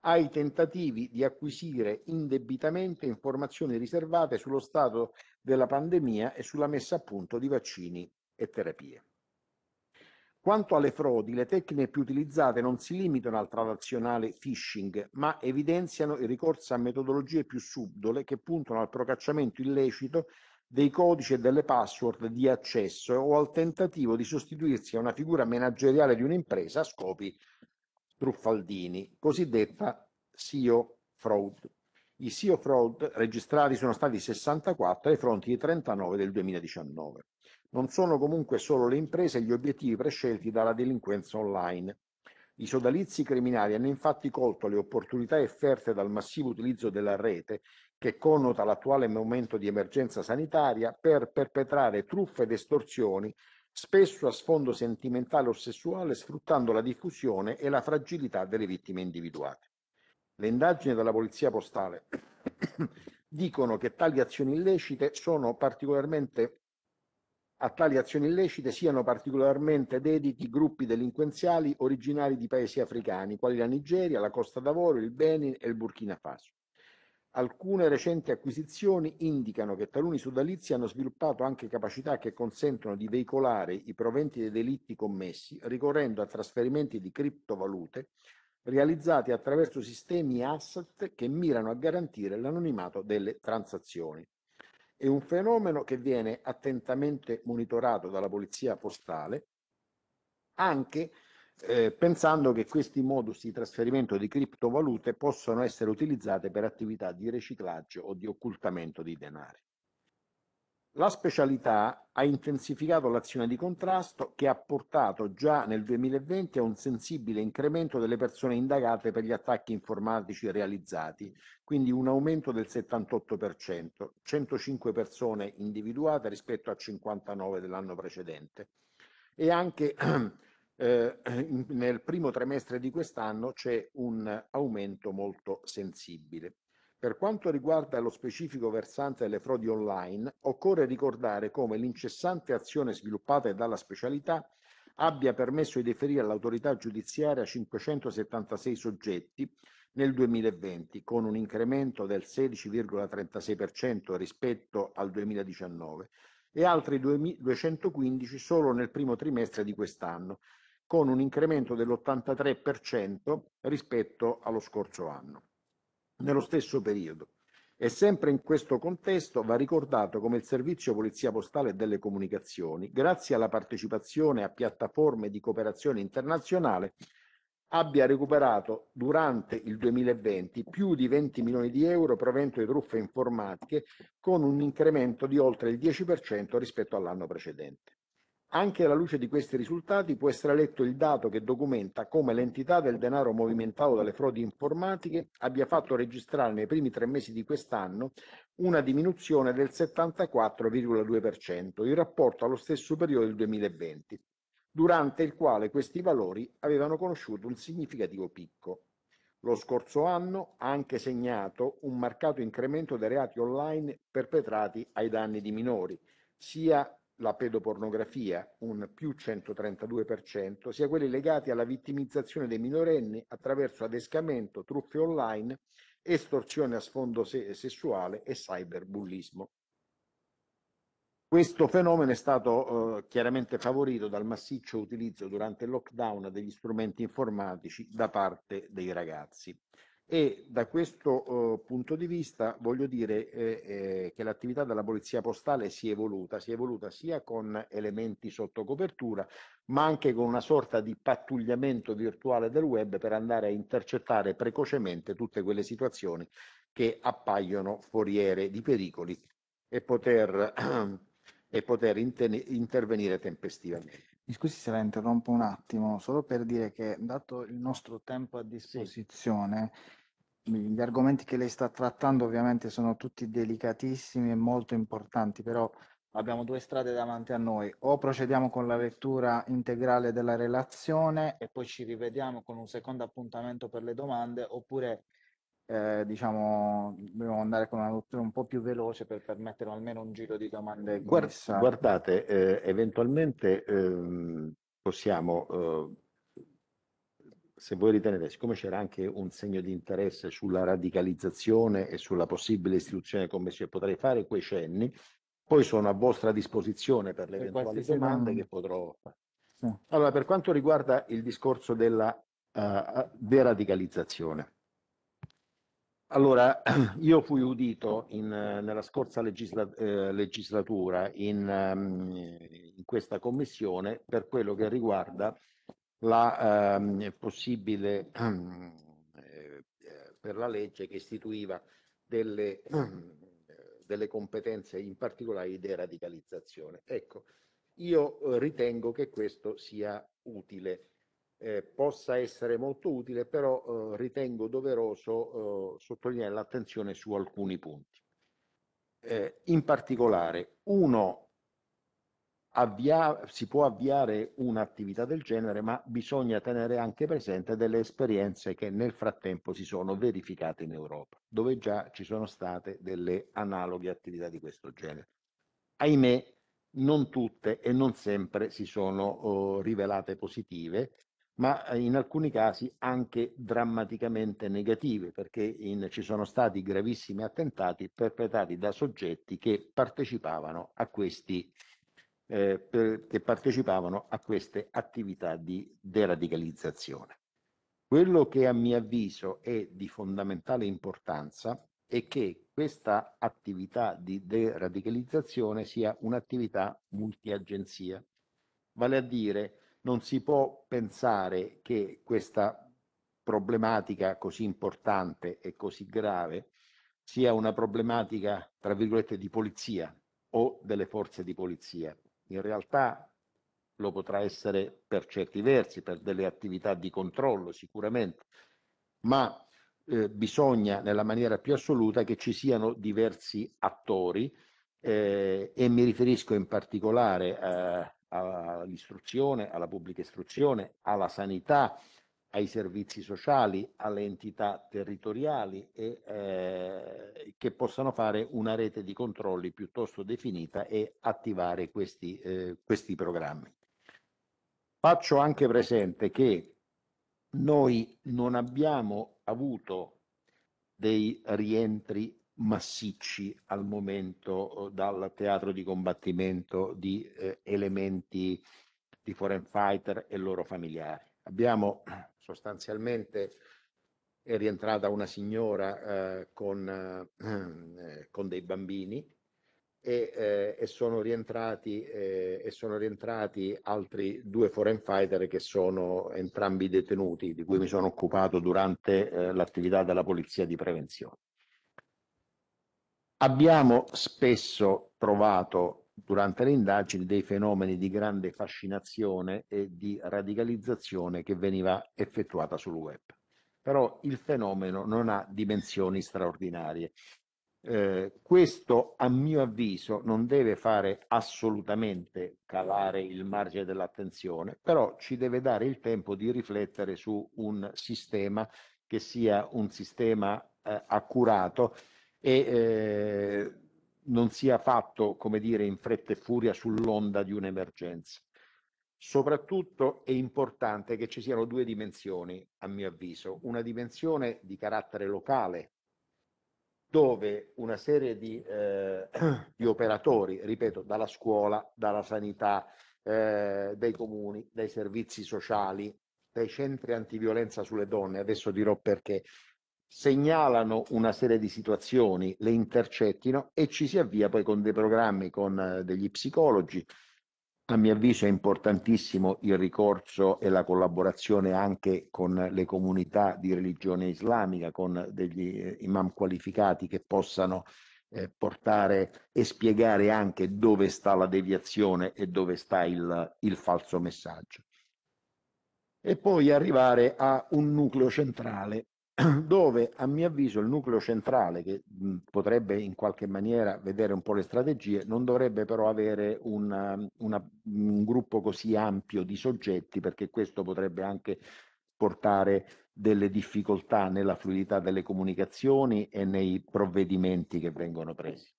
ai tentativi di acquisire indebitamente informazioni riservate sullo stato della pandemia e sulla messa a punto di vaccini e terapie. Quanto alle frodi, le tecniche più utilizzate non si limitano al tradizionale phishing, ma evidenziano il ricorso a metodologie più subdole che puntano al procacciamento illecito dei codici e delle password di accesso o al tentativo di sostituirsi a una figura manageriale di un'impresa a scopi truffaldini, cosiddetta SEO fraud. I SEO fraud registrati sono stati 64 ai fronti di 39 del 2019. Non sono comunque solo le imprese gli obiettivi prescelti dalla delinquenza online. I sodalizi criminali hanno infatti colto le opportunità offerte dal massivo utilizzo della rete, che connota l'attuale momento di emergenza sanitaria, per perpetrare truffe ed estorsioni, spesso a sfondo sentimentale o sessuale, sfruttando la diffusione e la fragilità delle vittime individuate. Le indagini della Polizia Postale *coughs* dicono che tali azioni illecite sono particolarmente a tali azioni illecite siano particolarmente dediti gruppi delinquenziali originari di paesi africani, quali la Nigeria, la Costa d'Avorio, il Benin e il Burkina Faso. Alcune recenti acquisizioni indicano che taluni sodalizi hanno sviluppato anche capacità che consentono di veicolare i proventi dei delitti commessi ricorrendo a trasferimenti di criptovalute realizzati attraverso sistemi asset che mirano a garantire l'anonimato delle transazioni. È un fenomeno che viene attentamente monitorato dalla polizia postale anche eh, pensando che questi modus di trasferimento di criptovalute possono essere utilizzate per attività di riciclaggio o di occultamento di denari. La specialità ha intensificato l'azione di contrasto che ha portato già nel 2020 a un sensibile incremento delle persone indagate per gli attacchi informatici realizzati, quindi un aumento del 78%, 105 persone individuate rispetto a 59 dell'anno precedente. E anche *clears throat* eh, *clears throat* nel primo trimestre di quest'anno c'è un aumento molto sensibile. Per quanto riguarda lo specifico versante delle frodi online, occorre ricordare come l'incessante azione sviluppata dalla specialità abbia permesso di deferire all'autorità giudiziaria 576 soggetti nel 2020, con un incremento del 16,36% rispetto al 2019 e altri 215 solo nel primo trimestre di quest'anno, con un incremento dell'83% rispetto allo scorso anno nello stesso periodo. E sempre in questo contesto va ricordato come il Servizio Polizia Postale e delle Comunicazioni, grazie alla partecipazione a piattaforme di cooperazione internazionale, abbia recuperato durante il 2020 più di 20 milioni di euro provento di truffe informatiche con un incremento di oltre il 10% rispetto all'anno precedente. Anche alla luce di questi risultati può essere letto il dato che documenta come l'entità del denaro movimentato dalle frodi informatiche abbia fatto registrare nei primi tre mesi di quest'anno una diminuzione del 74,2% in rapporto allo stesso periodo del 2020, durante il quale questi valori avevano conosciuto un significativo picco. Lo scorso anno ha anche segnato un marcato incremento dei reati online perpetrati ai danni di minori, sia la pedopornografia, un più 132%, sia quelli legati alla vittimizzazione dei minorenni attraverso adescamento, truffe online, estorsione a sfondo se sessuale e cyberbullismo. Questo fenomeno è stato eh, chiaramente favorito dal massiccio utilizzo durante il lockdown degli strumenti informatici da parte dei ragazzi e da questo uh, punto di vista voglio dire eh, eh, che l'attività della polizia postale si è evoluta, si è evoluta sia con elementi sotto copertura ma anche con una sorta di pattugliamento virtuale del web per andare a intercettare precocemente tutte quelle situazioni che appaiono foriere di pericoli e poter, *clears throat* e poter intervenire tempestivamente. Mi scusi se la interrompo un attimo, solo per dire che dato il nostro tempo a disposizione, sì gli argomenti che lei sta trattando ovviamente sono tutti delicatissimi e molto importanti, però abbiamo due strade davanti a noi. O procediamo con la lettura integrale della relazione e poi ci rivediamo con un secondo appuntamento per le domande, oppure eh, diciamo dobbiamo andare con una lettura un po' più veloce per permettere almeno un giro di domande. Guardate, eh, eventualmente eh, possiamo se voi ritenete, siccome c'era anche un segno di interesse sulla radicalizzazione e sulla possibile istituzione commissione, potrei fare quei cenni, poi sono a vostra disposizione per le per eventuali domande che potrò fare. Sì. Allora, per quanto riguarda il discorso della uh, deradicalizzazione, allora, *clears throat* io fui udito in, nella scorsa legisla, eh, legislatura in, um, in, questa commissione per quello che riguarda la ehm, possibile eh, per la legge che istituiva delle, delle competenze in particolare di deradicalizzazione. Ecco, io eh, ritengo che questo sia utile, eh, possa essere molto utile, però eh, ritengo doveroso eh, sottolineare l'attenzione su alcuni punti. Eh, in particolare, uno avvia, si può avviare un'attività del genere, ma bisogna tenere anche presente delle esperienze che nel frattempo si sono verificate in Europa, dove già ci sono state delle analoghe attività di questo genere. Ahimè, non tutte e non sempre si sono oh, rivelate positive, ma in alcuni casi anche drammaticamente negative, perché in, ci sono stati gravissimi attentati perpetrati da soggetti che partecipavano a questi eh, per, che partecipavano a queste attività di deradicalizzazione. Quello che a mio avviso è di fondamentale importanza è che questa attività di deradicalizzazione sia un'attività multiagenzia, vale a dire non si può pensare che questa problematica così importante e così grave sia una problematica, tra virgolette, di polizia o delle forze di polizia. In realtà lo potrà essere per certi versi, per delle attività di controllo sicuramente, ma eh, bisogna nella maniera più assoluta che ci siano diversi attori eh, e mi riferisco in particolare eh, all'istruzione, alla pubblica istruzione, alla sanità, ai servizi sociali, alle entità territoriali e eh, che possano fare una rete di controlli piuttosto definita e attivare questi, eh, questi programmi. Faccio anche presente che noi non abbiamo avuto dei rientri massicci al momento eh, dal teatro di combattimento di eh, elementi di foreign fighter e loro familiari. Abbiamo sostanzialmente è rientrata una signora eh, con, eh, con, dei bambini e, eh, e, sono rientrati, eh, e sono rientrati altri due foreign fighter che sono entrambi detenuti, di cui mi sono occupato durante eh, l'attività della polizia di prevenzione. Abbiamo spesso trovato durante le indagini dei fenomeni di grande fascinazione e di radicalizzazione che veniva effettuata sul web. Però il fenomeno non ha dimensioni straordinarie. Eh, questo, a mio avviso, non deve fare assolutamente calare il margine dell'attenzione, però ci deve dare il tempo di riflettere su un sistema che sia un sistema eh, accurato e eh, non sia fatto, come dire, in fretta e furia sull'onda di un'emergenza. Soprattutto è importante che ci siano due dimensioni, a mio avviso, una dimensione di carattere locale, dove una serie di, eh, *clears throat* di operatori, ripeto, dalla scuola, dalla sanità, eh, dai comuni, dai servizi sociali, dai centri antiviolenza sulle donne, adesso dirò perché, segnalano una serie di situazioni, le intercettino e ci si avvia poi con dei programmi, con eh, degli psicologi. A mio avviso è importantissimo il ricorso e la collaborazione anche con le comunità di religione islamica, con degli eh, imam qualificati che possano eh, portare e spiegare anche dove sta la deviazione e dove sta il, il falso messaggio. E poi arrivare a un nucleo centrale dove a mio avviso il nucleo centrale, che mh, potrebbe in qualche maniera vedere un po' le strategie, non dovrebbe però avere una, una, un gruppo così ampio di soggetti, perché questo potrebbe anche portare delle difficoltà nella fluidità delle comunicazioni e nei provvedimenti che vengono presi.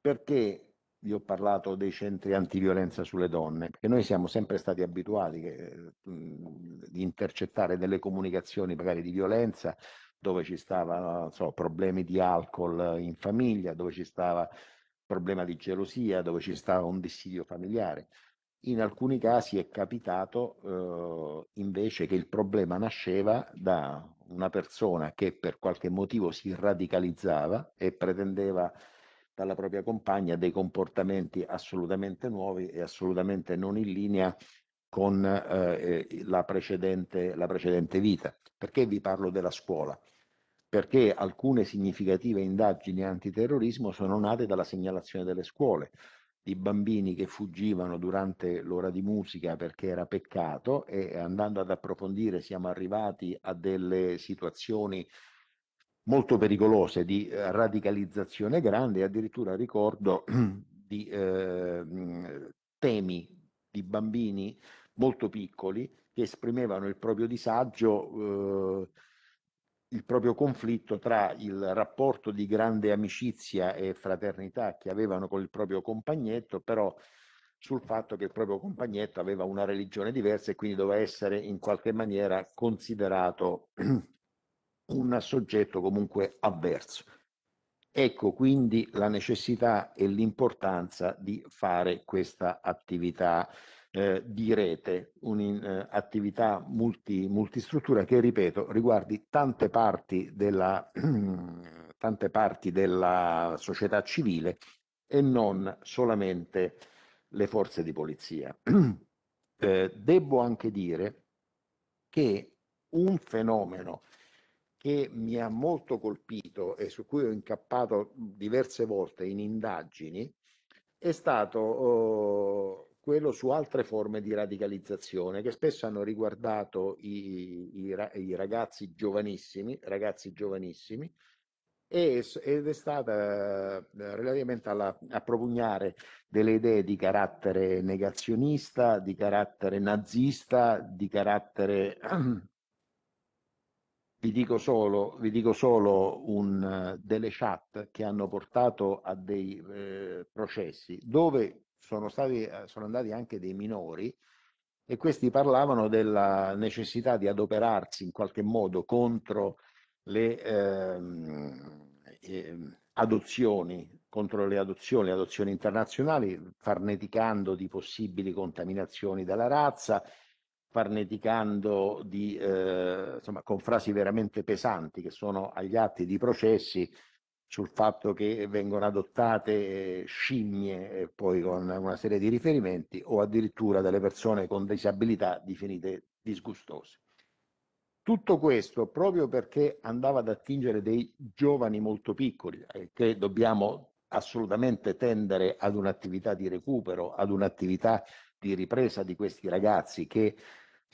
Perché vi ho parlato dei centri antiviolenza sulle donne, perché noi siamo sempre stati abituati che, mh, di intercettare delle comunicazioni magari di violenza dove ci stavano so, problemi di alcol in famiglia, dove ci stava problema di gelosia, dove ci stava un dissidio familiare. In alcuni casi è capitato eh, invece che il problema nasceva da una persona che per qualche motivo si radicalizzava e pretendeva dalla propria compagna dei comportamenti assolutamente nuovi e assolutamente non in linea con eh, la, precedente, la precedente vita. Perché vi parlo della scuola? Perché alcune significative indagini antiterrorismo sono nate dalla segnalazione delle scuole di bambini che fuggivano durante l'ora di musica perché era peccato e andando ad approfondire siamo arrivati a delle situazioni molto pericolose di eh, radicalizzazione grande, addirittura ricordo *clears throat* di eh, temi di bambini molto piccoli che esprimevano il proprio disagio, eh, il proprio conflitto tra il rapporto di grande amicizia e fraternità che avevano con il proprio compagnetto, però sul fatto che il proprio compagnetto aveva una religione diversa e quindi doveva essere in qualche maniera considerato *clears throat* un soggetto comunque avverso. Ecco quindi la necessità e l'importanza di fare questa attività eh, di rete, un'attività uh, multi, multistruttura che, ripeto, riguardi tante parti, della, *clears throat* tante parti della società civile e non solamente le forze di polizia. *clears throat* eh, devo anche dire che un fenomeno che mi ha molto colpito e su cui ho incappato diverse volte in indagini è stato oh, quello su altre forme di radicalizzazione che spesso hanno riguardato i, i, i ragazzi giovanissimi, ragazzi giovanissimi ed è stata eh, relativamente alla, a propugnare delle idee di carattere negazionista, di carattere nazista, di carattere *clears throat* vi dico solo, vi dico solo un, delle chat che hanno portato a dei eh, processi dove sono, stati, sono andati anche dei minori e questi parlavano della necessità di adoperarsi in qualche modo contro le eh, adozioni, contro le adozioni, le adozioni internazionali, farneticando di possibili contaminazioni della razza, farneticando di, eh, insomma, con frasi veramente pesanti che sono agli atti di processi sul fatto che vengono adottate scimmie e poi con una serie di riferimenti o addirittura delle persone con disabilità definite disgustose. Tutto questo proprio perché andava ad attingere dei giovani molto piccoli, eh, che dobbiamo assolutamente tendere ad un'attività di recupero, ad un'attività di ripresa di questi ragazzi che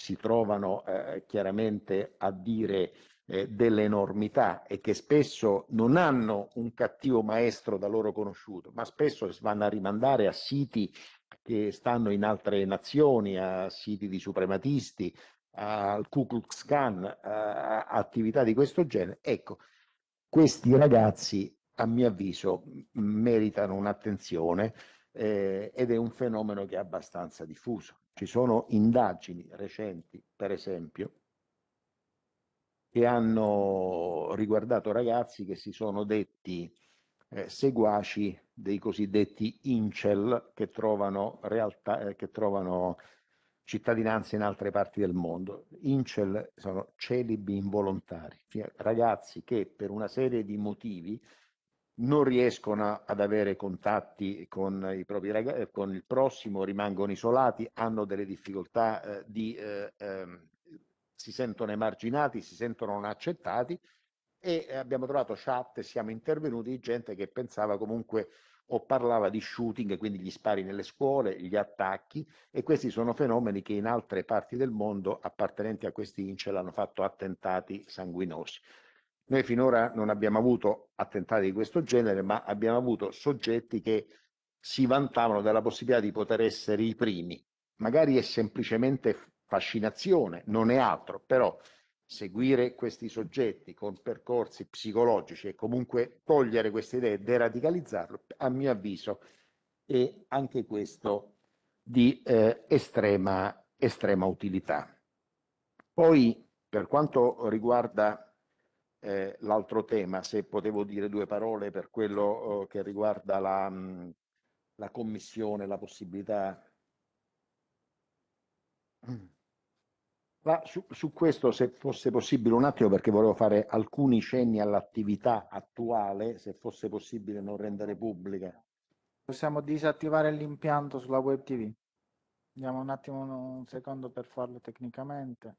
si trovano eh, chiaramente a dire eh, delle enormità e che spesso non hanno un cattivo maestro da loro conosciuto, ma spesso vanno a rimandare a siti che stanno in altre nazioni, a siti di suprematisti, al Ku Klux Klan, a attività di questo genere. Ecco, questi ragazzi, a mio avviso, meritano un'attenzione eh, ed è un fenomeno che è abbastanza diffuso. Ci sono indagini recenti, per esempio, che hanno riguardato ragazzi che si sono detti eh, seguaci dei cosiddetti incel che trovano, realtà, eh, che trovano cittadinanza in altre parti del mondo. Incel sono celibi involontari, cioè ragazzi che per una serie di motivi non riescono ad avere contatti con, i propri ragazzi, eh, con il prossimo, rimangono isolati, hanno delle difficoltà eh, di, eh, ehm, si sentono emarginati, si sentono non accettati e abbiamo trovato chat siamo intervenuti di gente che pensava comunque o parlava di shooting, quindi gli spari nelle scuole, gli attacchi e questi sono fenomeni che in altre parti del mondo appartenenti a questi incel hanno fatto attentati sanguinosi. Noi finora non abbiamo avuto attentati di questo genere, ma abbiamo avuto soggetti che si vantavano della possibilità di poter essere i primi. Magari è semplicemente fascinazione, non è altro, però seguire questi soggetti con percorsi psicologici e comunque togliere queste idee e deradicalizzarlo, a mio avviso, è anche questo di eh, estrema, estrema utilità. Poi, per quanto riguarda eh, l'altro tema, se potevo dire due parole per quello eh, che riguarda la, mh, la commissione, la possibilità. *clears throat* Ma su, su, questo, se fosse possibile, un attimo, perché volevo fare alcuni cenni all'attività attuale, se fosse possibile non rendere pubblica. Possiamo disattivare l'impianto sulla web TV. Diamo un attimo un secondo per farlo tecnicamente.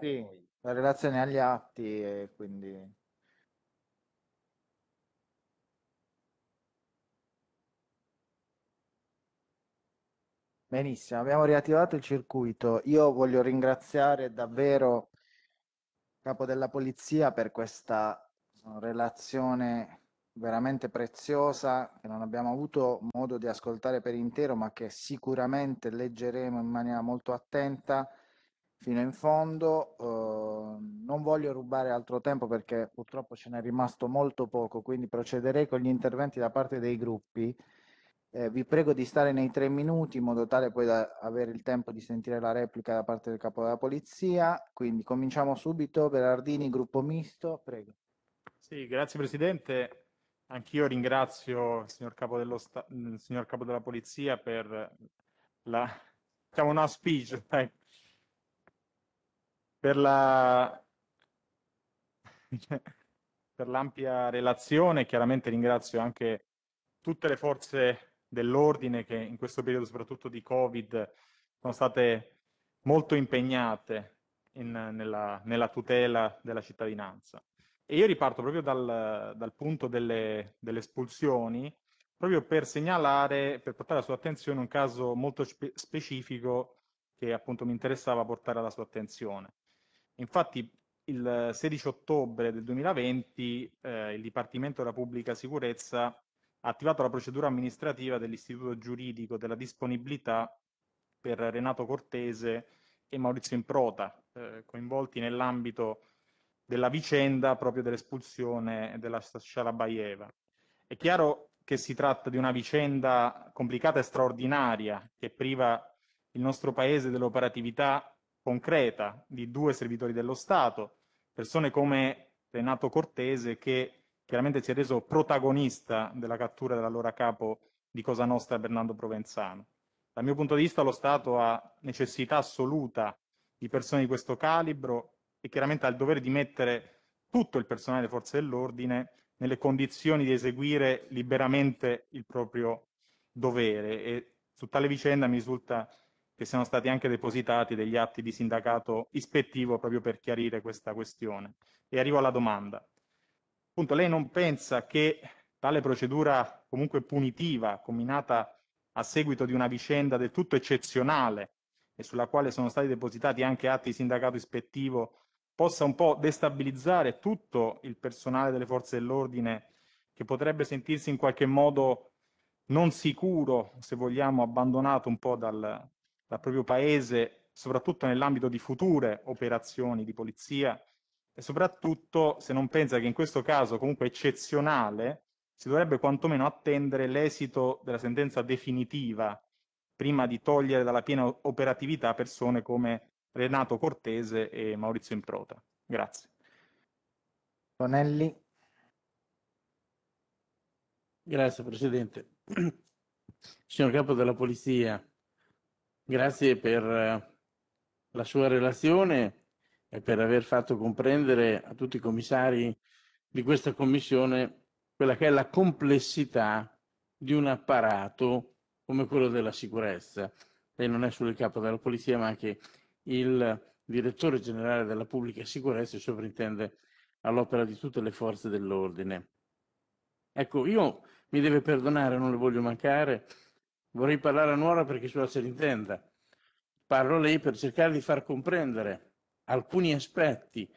Sì, la relazione agli atti e quindi... Benissimo, abbiamo riattivato il circuito. Io voglio ringraziare davvero il capo della polizia per questa relazione veramente preziosa che non abbiamo avuto modo di ascoltare per intero, ma che sicuramente leggeremo in maniera molto attenta fino in fondo. Uh, non voglio rubare altro tempo perché purtroppo ce n'è rimasto molto poco, quindi procederei con gli interventi da parte dei gruppi. Eh, vi prego di stare nei tre minuti in modo tale poi da avere il tempo di sentire la replica da parte del capo della polizia. Quindi cominciamo subito. Berardini, gruppo misto, prego. Sì, grazie Presidente. Anch'io ringrazio il signor capo, il signor capo della polizia per la, diciamo, una speech, dai. Per la *laughs* per l'ampia relazione. Chiaramente ringrazio anche tutte le forze dell'ordine che in questo periodo, soprattutto di Covid, sono state molto impegnate in, nella, nella, tutela della cittadinanza. E io riparto proprio dal, dal punto delle, delle, espulsioni, proprio per segnalare, per portare alla sua attenzione un caso molto spe- specifico che appunto mi interessava portare alla sua attenzione. Infatti il 16 ottobre del 2020 eh, il Dipartimento della Pubblica Sicurezza ha attivato la procedura amministrativa dell'Istituto Giuridico della Disponibilità per Renato Cortese e Maurizio Improta, eh, coinvolti nell'ambito della vicenda proprio dell'espulsione della Shalabayeva. È chiaro che si tratta di una vicenda complicata e straordinaria che priva il nostro paese dell'operatività concreta di due servitori dello Stato, persone come Renato Cortese che chiaramente si è reso protagonista della cattura dell'allora capo di Cosa Nostra Bernardo Provenzano. Dal mio punto di vista lo Stato ha necessità assoluta di persone di questo calibro e chiaramente ha il dovere di mettere tutto il personale delle forze dell'ordine nelle condizioni di eseguire liberamente il proprio dovere e su tale vicenda mi risulta che siano stati anche depositati degli atti di sindacato ispettivo proprio per chiarire questa questione. E arrivo alla domanda appunto lei non pensa che tale procedura comunque punitiva combinata a seguito di una vicenda del tutto eccezionale e sulla quale sono stati depositati anche atti di sindacato ispettivo possa un po' destabilizzare tutto il personale delle forze dell'ordine che potrebbe sentirsi in qualche modo non sicuro, se vogliamo, abbandonato un po' dal, dal proprio paese, soprattutto nell'ambito di future operazioni di polizia e soprattutto se non pensa che in questo caso comunque eccezionale si dovrebbe quantomeno attendere l'esito della sentenza definitiva prima di togliere dalla piena operatività persone come Renato Cortese e Maurizio Improta. Grazie. Tonelli. Grazie Presidente. *clears throat* Signor Capo della Polizia, grazie per eh, la sua relazione e per aver fatto comprendere a tutti i commissari di questa commissione quella che è la complessità di un apparato come quello della sicurezza. Lei non è solo il capo della polizia, ma anche il direttore generale della pubblica sicurezza e sovrintende all'opera di tutte le forze dell'ordine. Ecco, io mi deve perdonare, non le voglio mancare, vorrei parlare a Nuora perché sulla se l'intenda. Parlo a lei per cercare di far comprendere alcuni aspetti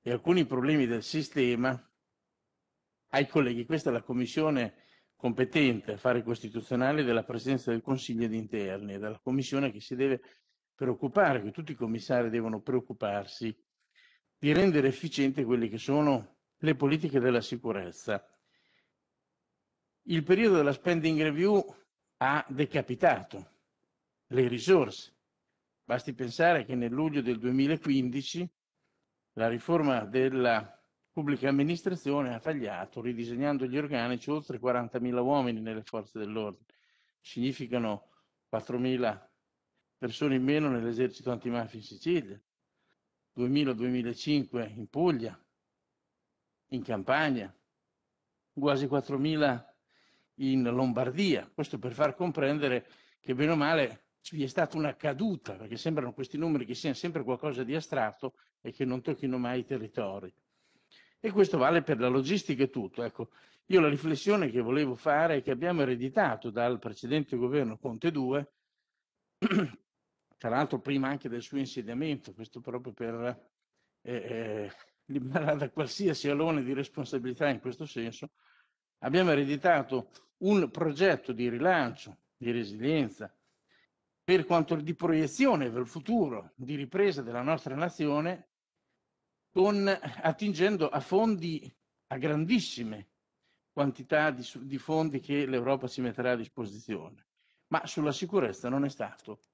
e alcuni problemi del sistema ai colleghi. Questa è la commissione competente, affari costituzionali della Presidenza del Consiglio di Interni, ed è la commissione che si deve preoccupare, che tutti i commissari devono preoccuparsi di rendere efficienti quelle che sono le politiche della sicurezza. Il periodo della spending review ha decapitato le risorse Basti pensare che nel luglio del 2015 la riforma della pubblica amministrazione ha tagliato, ridisegnando gli organici, oltre 40.000 uomini nelle forze dell'ordine. Significano 4.000 persone in meno nell'esercito antimafia in Sicilia, 2.000-2.500 in Puglia, in Campania, quasi 4.000 in Lombardia. Questo per far comprendere che bene o male vi è stata una caduta, perché sembrano questi numeri che siano sempre qualcosa di astratto e che non tocchino mai i territori. E questo vale per la logistica e tutto. Ecco, io la riflessione che volevo fare è che abbiamo ereditato dal precedente governo Conte 2, *clears throat* tra l'altro prima anche del suo insediamento, questo proprio per eh, eh, liberare da qualsiasi alone di responsabilità in questo senso, abbiamo ereditato un progetto di rilancio, di resilienza, per quanto di proiezione verso il futuro, di ripresa della nostra nazione, con, attingendo a fondi, a grandissime quantità di, di fondi che l'Europa si metterà a disposizione. Ma sulla sicurezza non è stato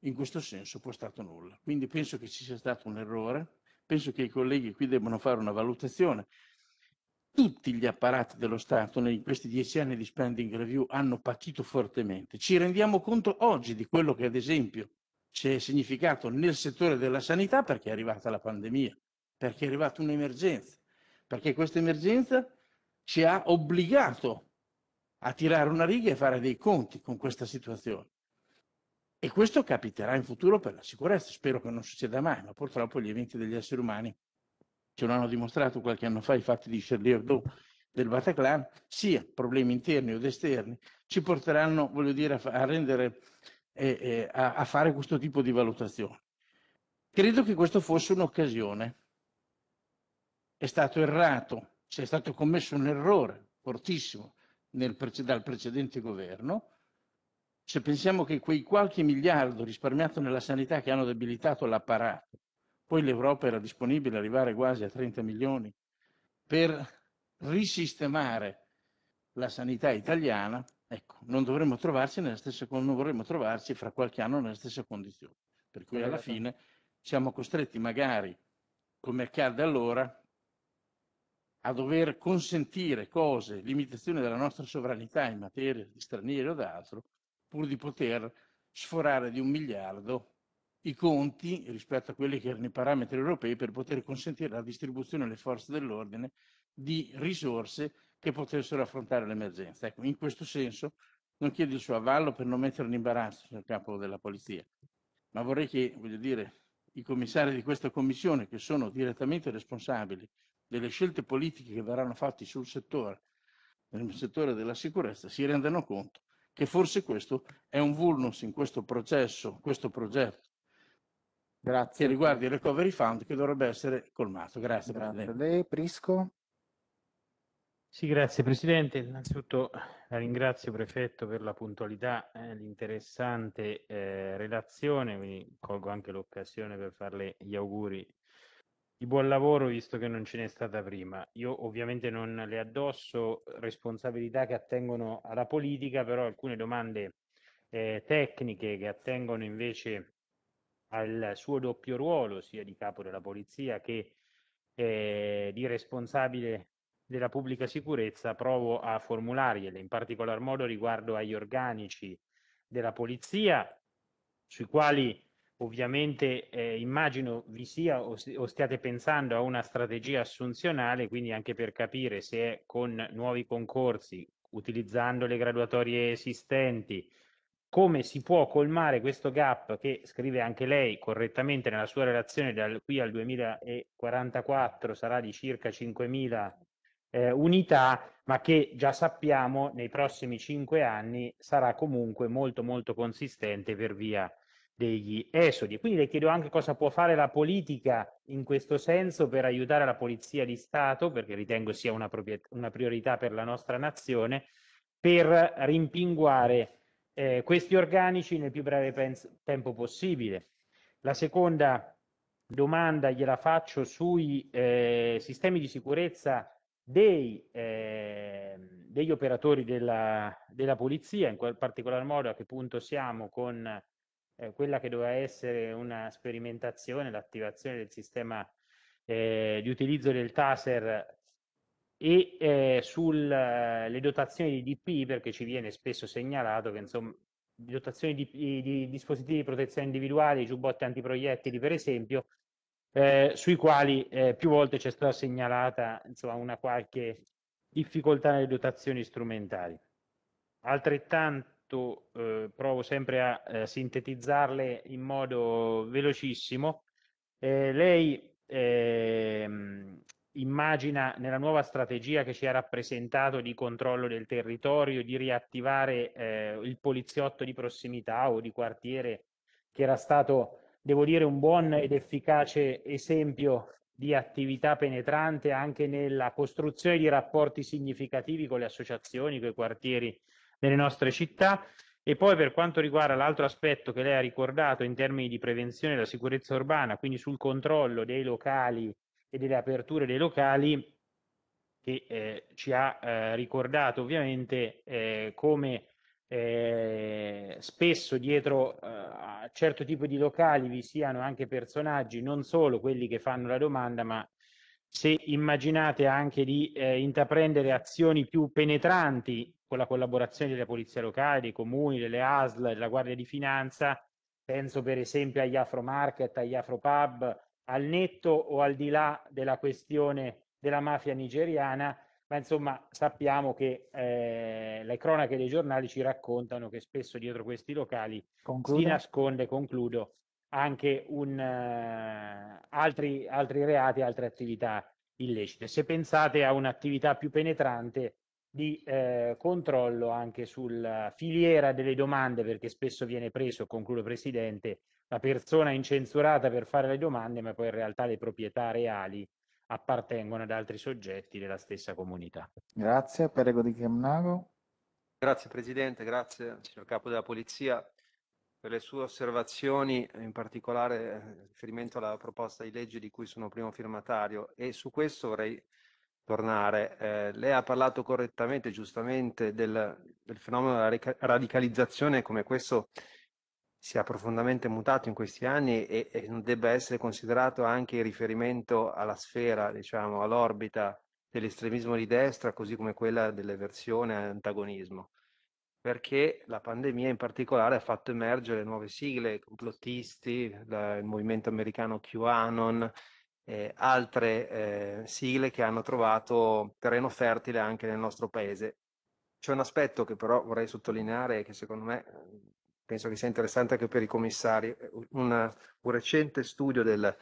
in questo senso postato nulla. Quindi penso che ci sia stato un errore, penso che i colleghi qui debbano fare una valutazione. Tutti gli apparati dello Stato in questi dieci anni di spending review hanno patito fortemente. Ci rendiamo conto oggi di quello che ad esempio ci è significato nel settore della sanità perché è arrivata la pandemia, perché è arrivata un'emergenza, perché questa emergenza ci ha obbligato a tirare una riga e fare dei conti con questa situazione. E questo capiterà in futuro per la sicurezza, spero che non succeda mai, ma purtroppo gli eventi degli esseri umani ce l'hanno dimostrato qualche anno fa, i fatti di Charlie Hebdo del Bataclan, sia problemi interni o esterni, ci porteranno, voglio dire, a, a rendere, eh, eh, a, a fare questo tipo di valutazione. Credo che questo fosse un'occasione. È stato errato, c'è stato commesso un errore fortissimo nel, dal precedente governo, se pensiamo che quei qualche miliardo risparmiato nella sanità che hanno debilitato l'apparato, poi l'Europa era disponibile ad arrivare quasi a 30 milioni per risistemare la sanità italiana, ecco, non dovremmo trovarci nella stessa, non vorremmo trovarci fra qualche anno nelle stesse condizioni. Per cui alla fine siamo costretti magari, come accadde allora, a dover consentire cose, limitazioni della nostra sovranità in materia di stranieri o d'altro, pur di poter sforare di un miliardo i conti rispetto a quelli che erano i parametri europei per poter consentire la distribuzione alle forze dell'ordine di risorse che potessero affrontare l'emergenza. Ecco, in questo senso non chiedo il suo avallo per non mettere in imbarazzo il capo della polizia, ma vorrei che, voglio dire, i commissari di questa commissione, che sono direttamente responsabili delle scelte politiche che verranno fatte sul settore, nel settore della sicurezza, si rendano conto che forse questo è un vulnus in questo processo, questo progetto Grazie. che riguarda il recovery fund che dovrebbe essere colmato. Grazie, Grazie. Presidente. Lei, Prisco? Sì, grazie Presidente. Innanzitutto la ringrazio Prefetto per la puntualità e eh, l'interessante eh, relazione, quindi colgo anche l'occasione per farle gli auguri di buon lavoro visto che non ce n'è stata prima. Io ovviamente non le addosso responsabilità che attengono alla politica, però alcune domande eh, tecniche che attengono invece al suo doppio ruolo, sia di capo della polizia che eh, di responsabile della pubblica sicurezza, provo a formulargliele, in particolar modo riguardo agli organici della polizia, sui quali Ovviamente eh, immagino vi sia o, o, stiate pensando a una strategia assunzionale, quindi anche per capire se con nuovi concorsi, utilizzando le graduatorie esistenti, come si può colmare questo gap che scrive anche lei correttamente nella sua relazione da qui al 2044 sarà di circa 5.000 eh, unità, ma che già sappiamo nei prossimi cinque anni sarà comunque molto molto consistente per via degli esodi. Quindi le chiedo anche cosa può fare la politica in questo senso per aiutare la Polizia di Stato, perché ritengo sia una, una priorità per la nostra nazione, per rimpinguare eh, questi organici nel più breve tempo possibile. La seconda domanda gliela faccio sui eh, sistemi di sicurezza dei, eh, degli operatori della, della polizia, in quel particolar modo a che punto siamo con eh, quella che doveva essere una sperimentazione, l'attivazione del sistema eh, di utilizzo del taser e eh, sulle eh, dotazioni di DP, perché ci viene spesso segnalato che insomma dotazioni di, di, di dispositivi di protezione individuali, giubbotti antiproiettili per esempio, eh, sui quali eh, più volte c'è stata segnalata insomma, una qualche difficoltà nelle dotazioni strumentali. Altrettanto eh, provo sempre a eh, sintetizzarle in modo velocissimo. Lei ehm, immagina nella nuova strategia che ci ha rappresentato di controllo del territorio di riattivare eh, il poliziotto di prossimità o di quartiere che era stato, devo dire, un buon ed efficace esempio di attività penetrante anche nella costruzione di rapporti significativi con le associazioni, con i quartieri delle nostre città. E poi per quanto riguarda l'altro aspetto che lei ha ricordato in termini di prevenzione della sicurezza urbana, quindi sul controllo dei locali e delle aperture dei locali, che eh, ci ha eh, ricordato ovviamente eh, come eh, spesso dietro eh, a certo tipo di locali vi siano anche personaggi, non solo quelli che fanno la domanda, ma se immaginate anche di eh, intraprendere azioni più penetranti con la collaborazione delle polizie locali, dei comuni, delle ASL, della Guardia di Finanza, penso per esempio agli Afro Market, agli Afro Pub, al netto o al di là della questione della mafia nigeriana, ma insomma sappiamo che eh, le cronache dei giornali ci raccontano che spesso dietro questi locali Concluda. si nasconde, concludo, anche un, uh, altri, altri reati, altre attività illecite. Se pensate a un'attività più penetrante di eh, controllo anche sulla filiera delle domande, perché spesso viene preso, concludo Presidente, la persona incensurata per fare le domande, ma poi in realtà le proprietà reali appartengono ad altri soggetti della stessa comunità. Grazie, prego di Chiamnago. Grazie Presidente, grazie signor Capo della Polizia per le sue osservazioni, in particolare in eh, riferimento alla proposta di legge di cui sono primo firmatario e su questo vorrei tornare. Eh, lei ha parlato correttamente, giustamente, del, del fenomeno della radicalizzazione come questo sia profondamente mutato in questi anni e, e debba essere considerato anche in riferimento alla sfera, diciamo, all'orbita dell'estremismo di destra, così come quella dell'eversione antagonismo perché la pandemia in particolare ha fatto emergere nuove sigle, complottisti, la, il movimento americano QAnon, eh, altre eh, sigle che hanno trovato terreno fertile anche nel nostro paese. C'è un aspetto che però vorrei sottolineare che secondo me penso che sia interessante anche per i commissari. Un, un recente studio del,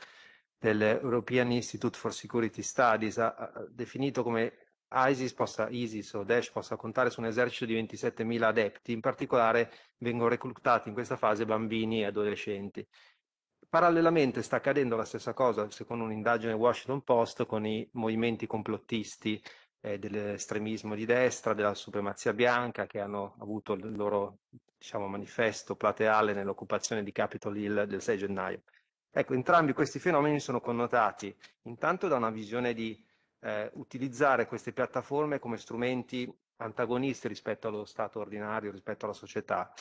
dell'European Institute for Security Studies ha, ha definito come ISIS, possa, ISIS o Daesh possa contare su un esercito di 27.000 adepti, in particolare vengono reclutati in questa fase bambini e adolescenti. Parallelamente sta accadendo la stessa cosa, secondo un'indagine Washington Post, con i movimenti complottisti eh, dell'estremismo di destra, della supremazia bianca, che hanno avuto il loro diciamo, manifesto plateale nell'occupazione di Capitol Hill del 6 gennaio. Ecco, entrambi questi fenomeni sono connotati intanto da una visione di eh, utilizzare queste piattaforme come strumenti antagonisti rispetto allo Stato ordinario, rispetto alla società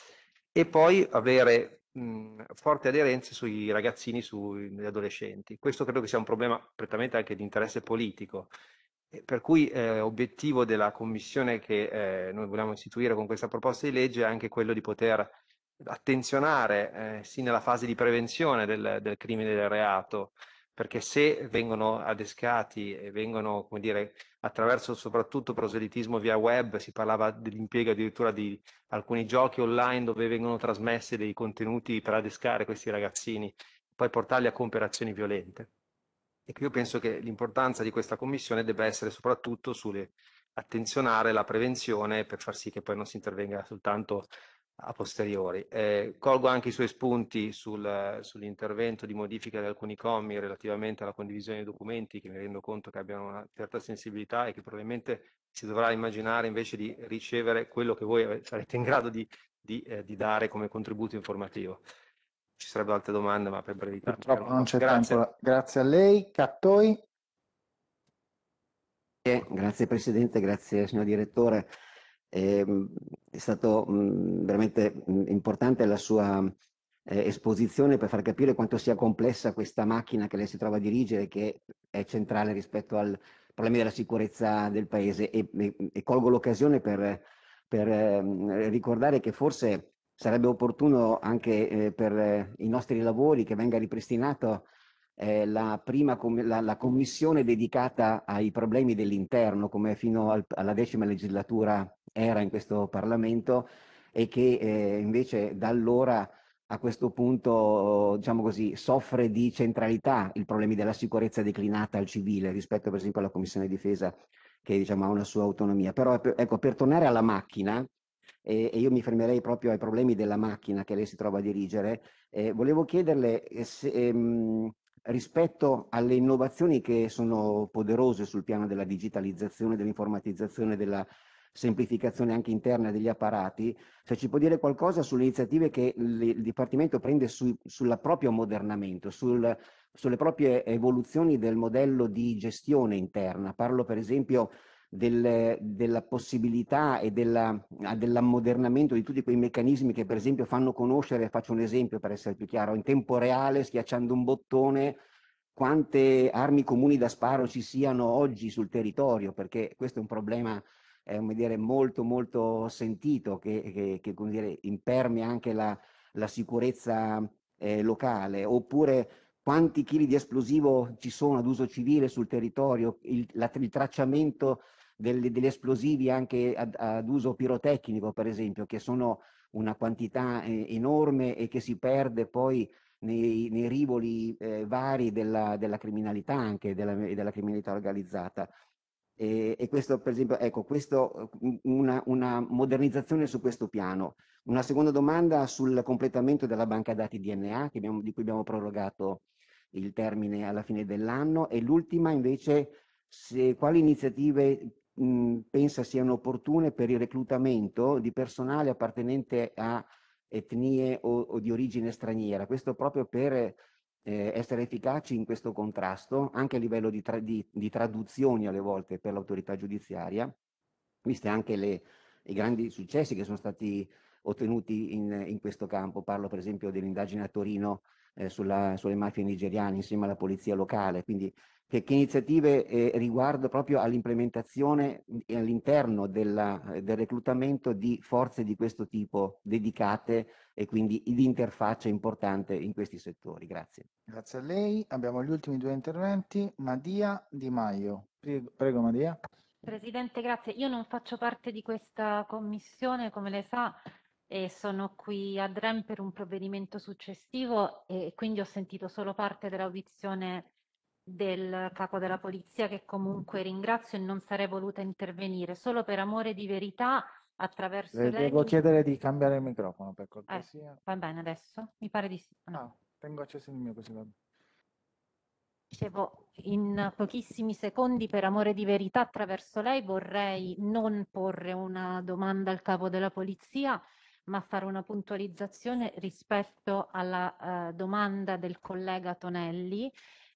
e poi avere mh, forti aderenze sui ragazzini, sugli adolescenti. Questo credo che sia un problema prettamente anche di interesse politico, per cui eh, obiettivo della commissione che eh, noi vogliamo istituire con questa proposta di legge è anche quello di poter attenzionare, eh, sì nella fase di prevenzione del, del crimine del reato, perché se vengono adescati e vengono, come dire, attraverso soprattutto proselitismo via web, si parlava dell'impiego addirittura di alcuni giochi online dove vengono trasmessi dei contenuti per adescare questi ragazzini, poi portarli a compiere azioni violente. E io penso che l'importanza di questa commissione debba essere soprattutto sulle attenzionare la prevenzione per far sì che poi non si intervenga soltanto a posteriori. Eh, colgo anche i suoi spunti sul, sull'intervento di modifica di alcuni commi relativamente alla condivisione dei documenti, che mi rendo conto che abbiano una certa sensibilità e che probabilmente si dovrà immaginare invece di ricevere quello che voi sarete in grado di, di, eh, di dare come contributo informativo. Ci sarebbero altre domande, ma per brevità. Purtroppo non c'è Grazie. tempo. Grazie a lei. Cattoi. Grazie Presidente, grazie signor Direttore. Ehm, è stato mh, veramente mh, importante la sua eh, esposizione per far capire quanto sia complessa questa macchina che lei si trova a dirigere, che è centrale rispetto al problemi della sicurezza del Paese. E, e, e colgo l'occasione per, per eh, ricordare che forse sarebbe opportuno anche eh, per i nostri lavori che venga ripristinato eh, la, com- la, la, commissione dedicata ai problemi dell'interno, come fino al, alla decima legislatura era in questo Parlamento, e che eh, invece da allora a questo punto, diciamo così, soffre di centralità i problemi della sicurezza declinata al civile rispetto per esempio alla Commissione Difesa che diciamo, ha una sua autonomia. Però ecco, per tornare alla macchina, e, e io mi fermerei proprio ai problemi della macchina che lei si trova a dirigere, eh, volevo chiederle eh, se, ehm, rispetto alle innovazioni che sono poderose sul piano della digitalizzazione, dell'informatizzazione, della semplificazione anche interna degli apparati, se ci può dire qualcosa sulle iniziative che il Dipartimento prende su, sul proprio ammodernamento, sul, sulle proprie evoluzioni del modello di gestione interna. Parlo per esempio del, della possibilità e della, dell'ammodernamento di tutti quei meccanismi che per esempio fanno conoscere, faccio un esempio per essere più chiaro, in tempo reale, schiacciando un bottone, quante armi comuni da sparo ci siano oggi sul territorio, perché questo è un problema è come dire, molto molto sentito che, che, che dire, impermia anche la, la sicurezza eh, locale, oppure quanti chili di esplosivo ci sono ad uso civile sul territorio, il, la, il tracciamento degli, degli esplosivi anche ad, ad, uso pirotecnico, per esempio, che sono una quantità eh, enorme e che si perde poi nei, nei rivoli eh, vari della, della, criminalità anche, della, della criminalità organizzata. E, e, questo, per esempio, ecco, questo, una, una, modernizzazione su questo piano. Una seconda domanda sul completamento della banca dati DNA, abbiamo, di cui abbiamo prorogato il termine alla fine dell'anno, e l'ultima invece, se, quali iniziative mh, pensa siano opportune per il reclutamento di personale appartenente a etnie o, o di origine straniera, questo proprio per eh, essere efficaci in questo contrasto, anche a livello di, tra di, di traduzioni alle volte per l'autorità giudiziaria, viste anche le, i grandi successi che sono stati ottenuti in, in questo campo. Parlo per esempio dell'indagine a Torino eh, sulla, sulle mafie nigeriane insieme alla polizia locale, quindi che, che iniziative eh, riguardo proprio all'implementazione all'interno del reclutamento di forze di questo tipo dedicate e quindi di interfaccia importante in questi settori. Grazie. Grazie a lei. Abbiamo gli ultimi due interventi. Madia Di Maio. Prego, prego Madia. Presidente, grazie. Io non faccio parte di questa commissione, come lei sa, e sono qui a Dren per un provvedimento successivo e quindi ho sentito solo parte dell'audizione del capo della polizia che comunque ringrazio e non sarei voluta intervenire solo per amore di verità attraverso Le lei. devo chiedere di cambiare il microfono per Eh, cortesia. va bene adesso? Mi pare di sì. No. No, tengo acceso il mio così va bene. Dicevo, in pochissimi secondi, per amore di verità, attraverso lei vorrei non porre una domanda al capo della polizia, ma fare una puntualizzazione rispetto alla eh, domanda del collega Tonelli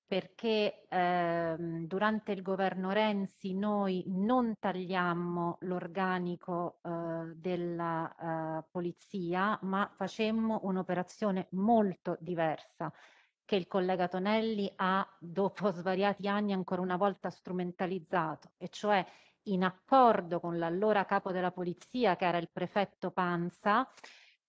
perché ehm, durante il governo Renzi noi non tagliammo l'organico eh, della eh, polizia, ma facemmo un'operazione molto diversa che il collega Tonelli ha dopo svariati anni ancora una volta strumentalizzato, e cioè in accordo con l'allora capo della polizia, che era il prefetto Panza,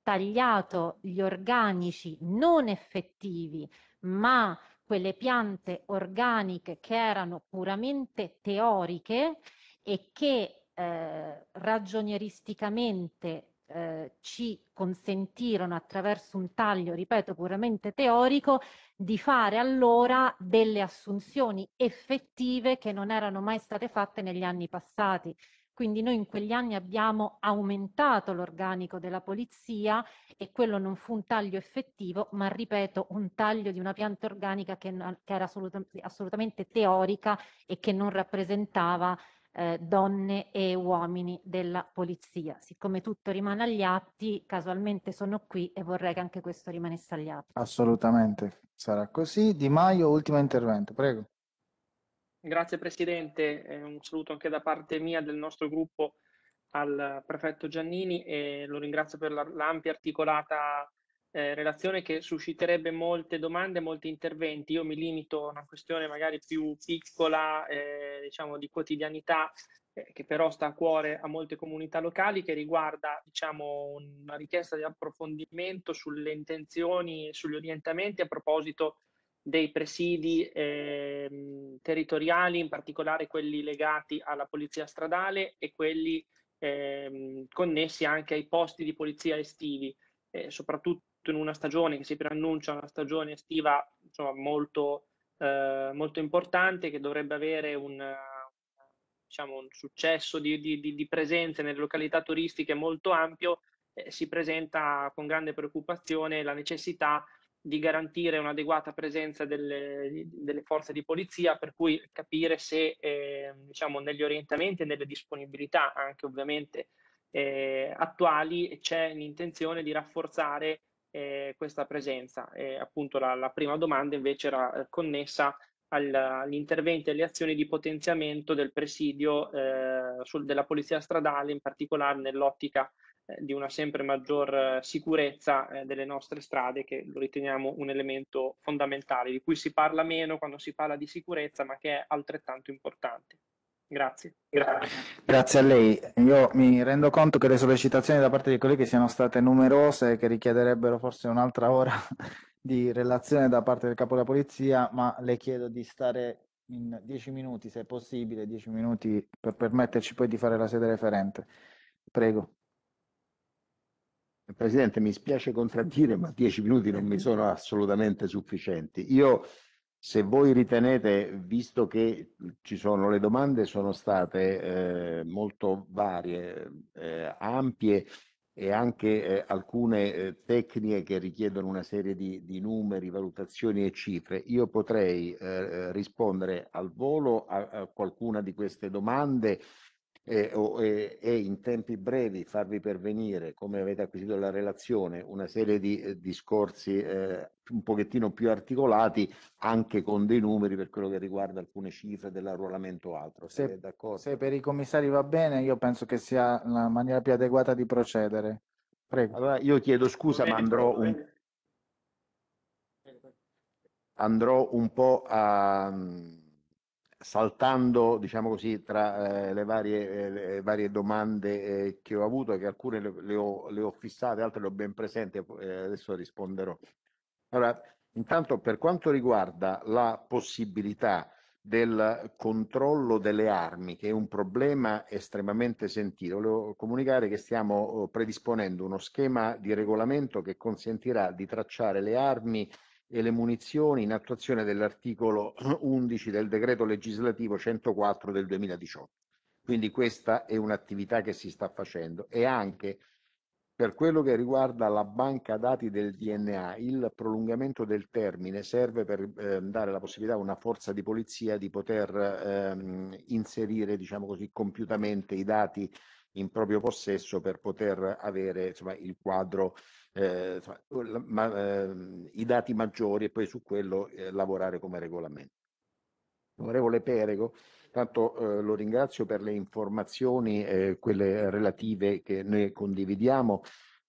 tagliato gli organici non effettivi, ma quelle piante organiche che erano puramente teoriche e che eh, ragionieristicamente eh, ci consentirono attraverso un taglio, ripeto, puramente teorico, di fare allora delle assunzioni effettive che non erano mai state fatte negli anni passati. Quindi noi in quegli anni abbiamo aumentato l'organico della polizia e quello non fu un taglio effettivo, ma ripeto, un taglio di una pianta organica che, che era assolut assolutamente teorica e che non rappresentava eh, donne e uomini della polizia. Siccome tutto rimane agli atti, casualmente sono qui e vorrei che anche questo rimanesse agli atti. Assolutamente sarà così. Di Maio, ultimo intervento, prego. Grazie Presidente, eh, un saluto anche da parte mia del nostro gruppo al prefetto Giannini e lo ringrazio per l'ampia articolata eh, relazione che susciterebbe molte domande, molti interventi. Io mi limito a una questione magari più piccola, eh, diciamo di quotidianità, eh, che però sta a cuore a molte comunità locali, che riguarda diciamo, una richiesta di approfondimento sulle intenzioni sugli orientamenti a proposito dei presidi eh, territoriali, in particolare quelli legati alla polizia stradale e quelli ehm, connessi anche ai posti di polizia estivi, eh, soprattutto in una stagione che si preannuncia una stagione estiva insomma, molto, eh, molto importante che dovrebbe avere un, diciamo, un successo di, di, di, presenze nelle località turistiche molto ampio, eh, si presenta con grande preoccupazione la necessità di garantire un'adeguata presenza delle, delle, forze di polizia, per cui capire se eh, diciamo, negli orientamenti e nelle disponibilità anche ovviamente eh, attuali c'è l'intenzione di rafforzare eh, questa presenza. appunto la, la, prima domanda invece era eh, connessa al, agli interventi e alle azioni di potenziamento del presidio eh, sul, della polizia stradale, in particolare nell'ottica eh, di una sempre maggior eh, sicurezza delle nostre strade, che lo riteniamo un elemento fondamentale, di cui si parla meno quando si parla di sicurezza, ma che è altrettanto importante. Grazie. Grazie a lei. Io mi rendo conto che le sollecitazioni da parte dei colleghi siano state numerose e che richiederebbero forse un'altra ora *laughs* di relazione da parte del capo della polizia, ma le chiedo di stare in dieci minuti, se è possibile, dieci minuti per permetterci poi di fare la sede referente. Prego. Presidente, mi spiace contraddire, ma dieci minuti non mi sono assolutamente sufficienti. Io, se voi ritenete, visto che ci sono le domande, sono state eh, molto varie, eh, ampie e anche eh, alcune eh, tecniche che richiedono una serie di, di, numeri, valutazioni e cifre, io potrei eh, rispondere al volo a, a qualcuna di queste domande e, o, e, e, in tempi brevi farvi pervenire, come avete acquisito la relazione, una serie di eh, discorsi eh, un pochettino più articolati, anche con dei numeri per quello che riguarda alcune cifre dell'arruolamento o altro. Se, se, per i commissari va bene, io penso che sia la maniera più adeguata di procedere. Prego. Allora, io chiedo scusa, ma andrò un, andrò un po' a saltando diciamo così, tra eh, le, varie, eh, le, varie, domande eh, che ho avuto, che alcune le, le, ho, le, ho, fissate, altre le ho ben presenti, eh, adesso risponderò. Allora, intanto per quanto riguarda la possibilità del controllo delle armi, che è un problema estremamente sentito, volevo comunicare che stiamo oh, predisponendo uno schema di regolamento che consentirà di tracciare le armi e le munizioni in attuazione dell'articolo *clears throat* 11 del decreto legislativo 104 del 2018. Quindi questa è un'attività che si sta facendo e anche per quello che riguarda la banca dati del DNA, il prolungamento del termine serve per eh, dare la possibilità a una forza di polizia di poter ehm, inserire, diciamo così, compiutamente i dati in proprio possesso per poter avere insomma, il quadro eh, ma, eh, i dati maggiori e poi su quello eh, lavorare come regolamento. Onorevole Perego, tanto eh, lo ringrazio per le informazioni, eh, quelle relative che noi condividiamo,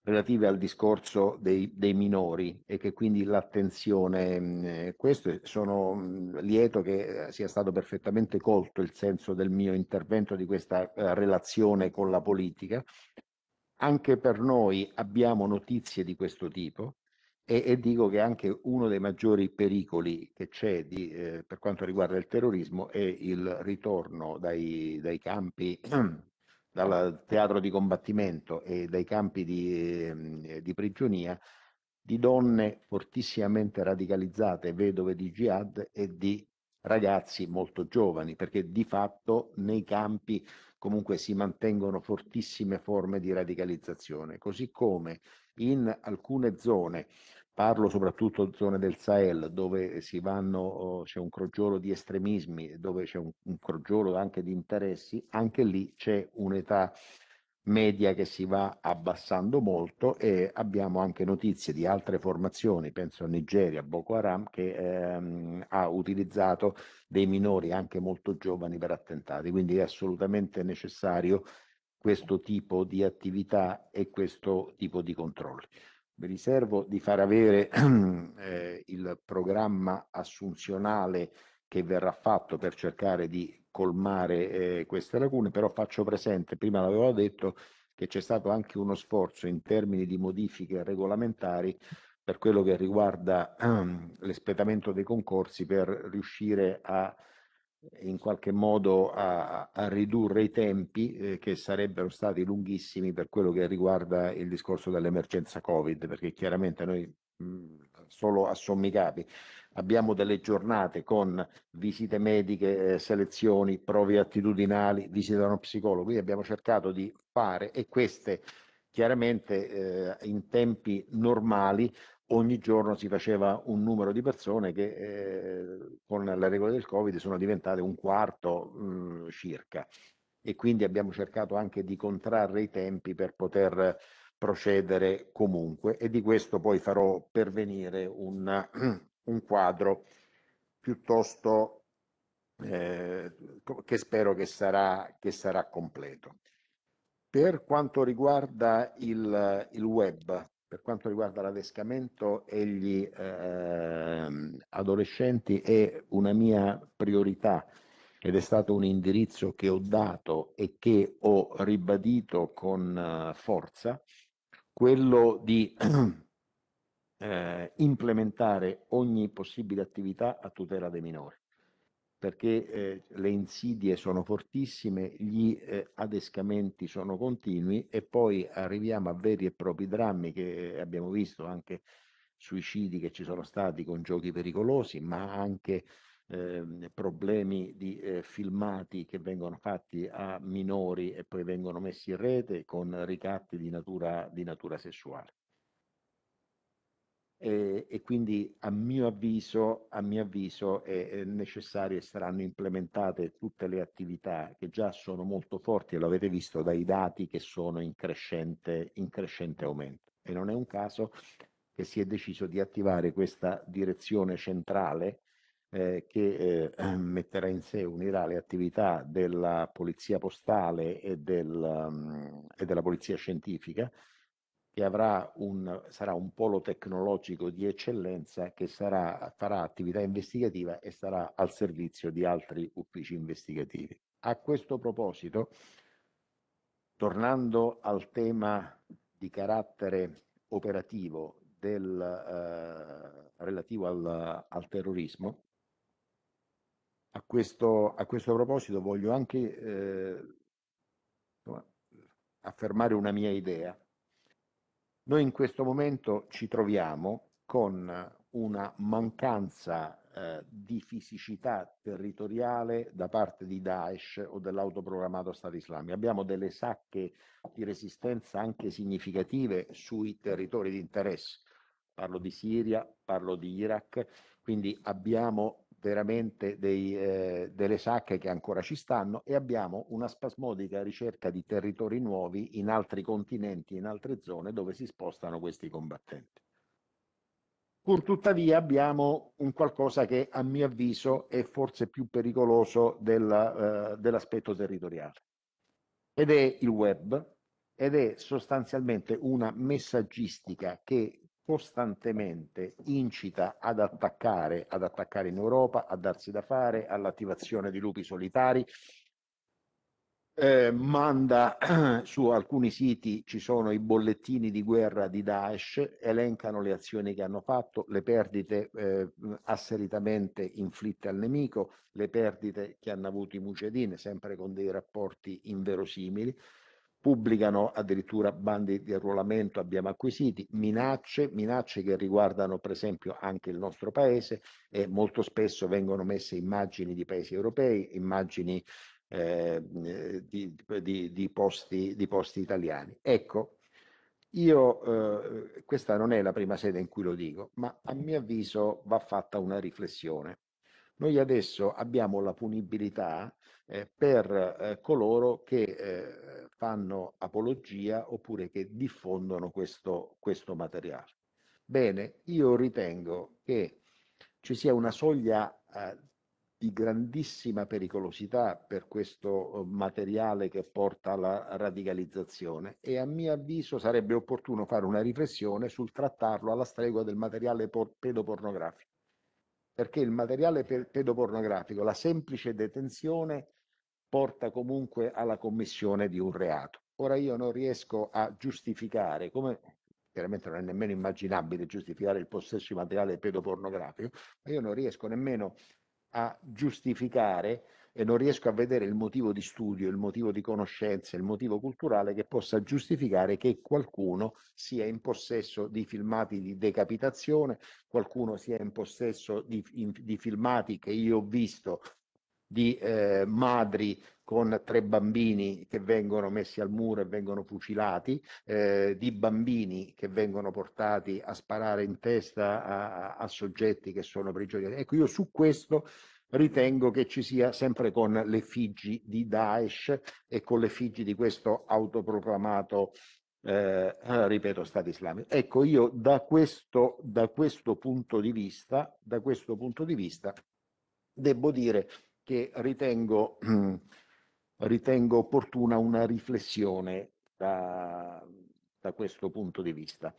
relative al discorso dei, dei minori e che quindi l'attenzione, mh, eh, questo sono mh, lieto che sia stato perfettamente colto il senso del mio intervento di questa eh, relazione con la politica. Anche per noi abbiamo notizie di questo tipo e, e dico che anche uno dei maggiori pericoli che c'è eh, per quanto riguarda il terrorismo è il ritorno dai, dai campi, *clears throat* dal teatro di combattimento e dai campi di, eh, di prigionia di donne fortissimamente radicalizzate, vedove di jihad e di ragazzi molto giovani, perché di fatto nei campi comunque si mantengono fortissime forme di radicalizzazione, così come in alcune zone, parlo soprattutto zone del Sahel, dove si vanno, oh, c'è un crogiolo di estremismi, dove c'è un, un crogiolo anche di interessi, anche lì c'è un'età media che si va abbassando molto e abbiamo anche notizie di altre formazioni, penso a Nigeria, Boko Haram, che ehm, ha utilizzato dei minori anche molto giovani per attentati, quindi è assolutamente necessario questo tipo di attività e questo tipo di controlli. Vi riservo di far avere *clears throat* eh, il programma assunzionale che verrà fatto per cercare di colmare eh, queste lacune, però faccio presente, prima l'avevo detto, che c'è stato anche uno sforzo in termini di modifiche regolamentari per quello che riguarda ehm, *clears throat* l'espletamento dei concorsi per riuscire a in qualche modo a, a ridurre i tempi eh, che sarebbero stati lunghissimi per quello che riguarda il discorso dell'emergenza Covid, perché chiaramente noi mh, solo a sommi capi abbiamo delle giornate con visite mediche, eh, selezioni, prove attitudinali, visite da uno psicologo, quindi abbiamo cercato di fare e queste chiaramente eh, in tempi normali ogni giorno si faceva un numero di persone che eh, con le regole del Covid sono diventate un quarto mh, circa e quindi abbiamo cercato anche di contrarre i tempi per poter procedere comunque e di questo poi farò pervenire un, *clears throat* un quadro piuttosto eh, che spero che sarà, che sarà completo. Per quanto riguarda il, il web, per quanto riguarda l'adescamento e gli eh, adolescenti è una mia priorità ed è stato un indirizzo che ho dato e che ho ribadito con uh, forza, quello di *clears throat* eh, implementare ogni possibile attività a tutela dei minori perché eh, le insidie sono fortissime, gli eh, adescamenti sono continui e poi arriviamo a veri e propri drammi che abbiamo visto anche suicidi che ci sono stati con giochi pericolosi, ma anche eh, problemi di eh, filmati che vengono fatti a minori e poi vengono messi in rete con ricatti di natura, di natura sessuale e, e quindi a mio avviso, a mio avviso è, è necessario e saranno implementate tutte le attività che già sono molto forti e lo avete visto dai dati che sono in crescente, in crescente aumento. E non è un caso che si è deciso di attivare questa direzione centrale eh, che eh, *clears throat* metterà in sé, unirà le attività della polizia postale e, del, um, e della polizia scientifica che un, sarà un polo tecnologico di eccellenza che sarà, farà attività investigativa e sarà al servizio di altri uffici investigativi. A questo proposito, tornando al tema di carattere operativo del, eh, relativo al, al terrorismo, a questo, a questo, proposito voglio anche eh, affermare una mia idea noi in questo momento ci troviamo con una mancanza eh, di fisicità territoriale da parte di Daesh o dell'autoprogrammato Stato islamico. Abbiamo delle sacche di resistenza anche significative sui territori di interesse. Parlo di Siria, parlo di Iraq, quindi abbiamo veramente dei, eh, delle sacche che ancora ci stanno e abbiamo una spasmodica ricerca di territori nuovi in altri continenti, in altre zone dove si spostano questi combattenti. Pur tuttavia abbiamo un qualcosa che a mio avviso è forse più pericoloso della, eh, dell'aspetto territoriale ed è il web ed è sostanzialmente una messaggistica che costantemente incita ad attaccare, ad attaccare in Europa, a darsi da fare, all'attivazione di lupi solitari, eh, manda *clears throat* su alcuni siti ci sono i bollettini di guerra di Daesh, elencano le azioni che hanno fatto, le perdite eh, asseritamente inflitte al nemico, le perdite che hanno avuto i Mujahideen, sempre con dei rapporti inverosimili pubblicano addirittura bandi di arruolamento, abbiamo acquisiti, minacce, minacce che riguardano per esempio anche il nostro paese e molto spesso vengono messe immagini di paesi europei, immagini eh, di, di, di, posti, di posti italiani. Ecco, io, eh, questa non è la prima sede in cui lo dico, ma a mio avviso va fatta una riflessione. Noi adesso abbiamo la punibilità eh, per eh, coloro che eh, fanno apologia oppure che diffondono questo, questo materiale. Bene, io ritengo che ci sia una soglia eh, di grandissima pericolosità per questo materiale che porta alla radicalizzazione e a mio avviso sarebbe opportuno fare una riflessione sul trattarlo alla stregua del materiale pedopornografico perché il materiale pedopornografico, la semplice detenzione porta comunque alla commissione di un reato. Ora io non riesco a giustificare, come chiaramente non è nemmeno immaginabile giustificare il possesso di materiale pedopornografico, ma io non riesco nemmeno a giustificare e non riesco a vedere il motivo di studio, il motivo di conoscenza, il motivo culturale che possa giustificare che qualcuno sia in possesso di filmati di decapitazione, qualcuno sia in possesso di, in, di filmati che io ho visto di eh, madri con tre bambini che vengono messi al muro e vengono fucilati, eh, di bambini che vengono portati a sparare in testa a, a soggetti che sono prigionieri. Ecco, io su questo ritengo che ci sia sempre con l'effigie di Daesh e con l'effigie di questo autoproclamato eh, ripeto, Stato islamico. Ecco, io da questo, da questo punto di vista, da questo punto di vista, devo dire che ritengo, *clears throat* ritengo opportuna una riflessione da, da questo punto di vista.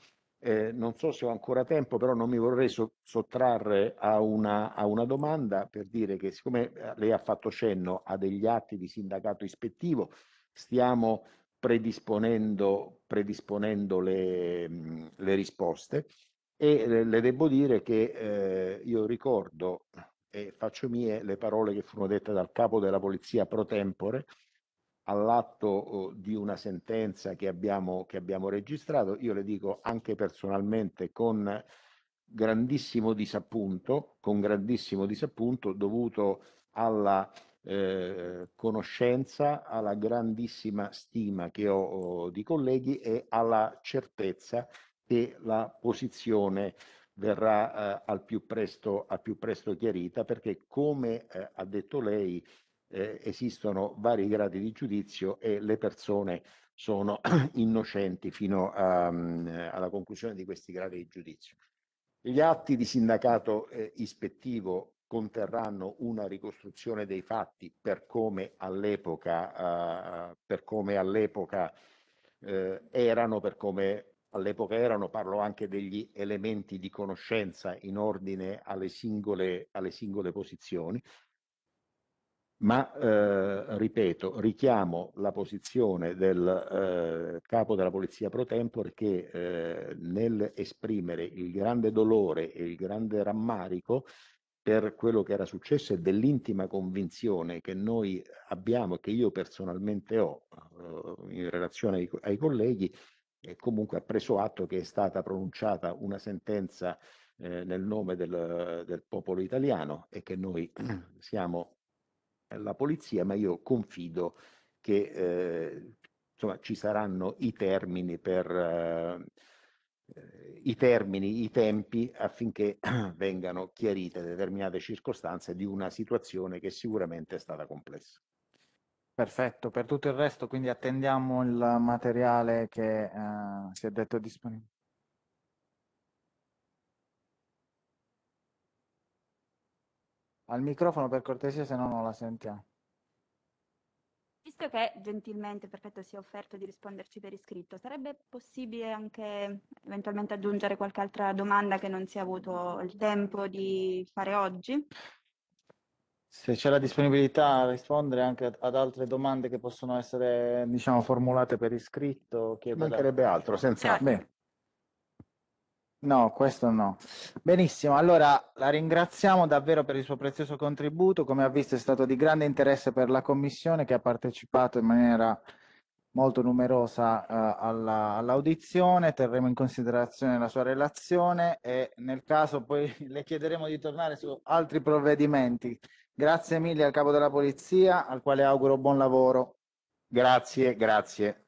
Eh, non so se ho ancora tempo, però non mi vorrei so sottrarre a una, a una, domanda per dire che siccome eh, lei ha fatto cenno a degli atti di sindacato ispettivo, stiamo predisponendo, predisponendo le, le, risposte e le devo dire che eh, io ricordo e faccio mie le parole che furono dette dal capo della polizia pro tempore all'atto oh, di una sentenza che abbiamo, che abbiamo registrato, io le dico anche personalmente con grandissimo disappunto, con grandissimo disappunto dovuto alla eh, conoscenza, alla grandissima stima che ho oh, di colleghi e alla certezza che la posizione verrà eh, al, più presto, al più presto chiarita perché come eh, ha detto lei eh, esistono vari gradi di giudizio e le persone sono *clears throat* innocenti fino a, um, alla conclusione di questi gradi di giudizio. Gli atti di sindacato eh, ispettivo conterranno una ricostruzione dei fatti per come all'epoca, uh, per come all'epoca eh, erano, per come all'epoca erano, parlo anche degli elementi di conoscenza in ordine alle singole, alle singole posizioni, ma eh, ripeto, richiamo la posizione del eh, capo della Polizia Pro Tempore che eh, nel esprimere il grande dolore e il grande rammarico per quello che era successo e dell'intima convinzione che noi abbiamo e che io personalmente ho eh, in relazione ai, ai colleghi, e comunque ha preso atto che è stata pronunciata una sentenza eh, nel nome del, del popolo italiano e che noi *clears throat* siamo la polizia, ma io confido che eh, insomma, ci saranno i termini per eh, i termini, i tempi affinché *clears throat* vengano chiarite determinate circostanze di una situazione che sicuramente è stata complessa. Perfetto, per tutto il resto quindi attendiamo il materiale che eh, si è detto disponibile. Al microfono per cortesia, se no non la sentiamo. Visto che gentilmente Perfetto si è offerto di risponderci per iscritto, sarebbe possibile anche eventualmente aggiungere qualche altra domanda che non si è avuto il tempo di fare oggi? Se c'è la disponibilità a rispondere anche ad altre domande che possono essere diciamo, formulate per iscritto, chiedo mancherebbe da... altro, senza... Beh. No, questo no. Benissimo, allora la ringraziamo davvero per il suo prezioso contributo. Come ha visto è stato di grande interesse per la Commissione che ha partecipato in maniera molto numerosa uh, alla, all'audizione. Terremo in considerazione la sua relazione e nel caso poi *laughs* le chiederemo di tornare su altri provvedimenti. Grazie mille al Capo della Polizia, al quale auguro buon lavoro. Grazie, grazie.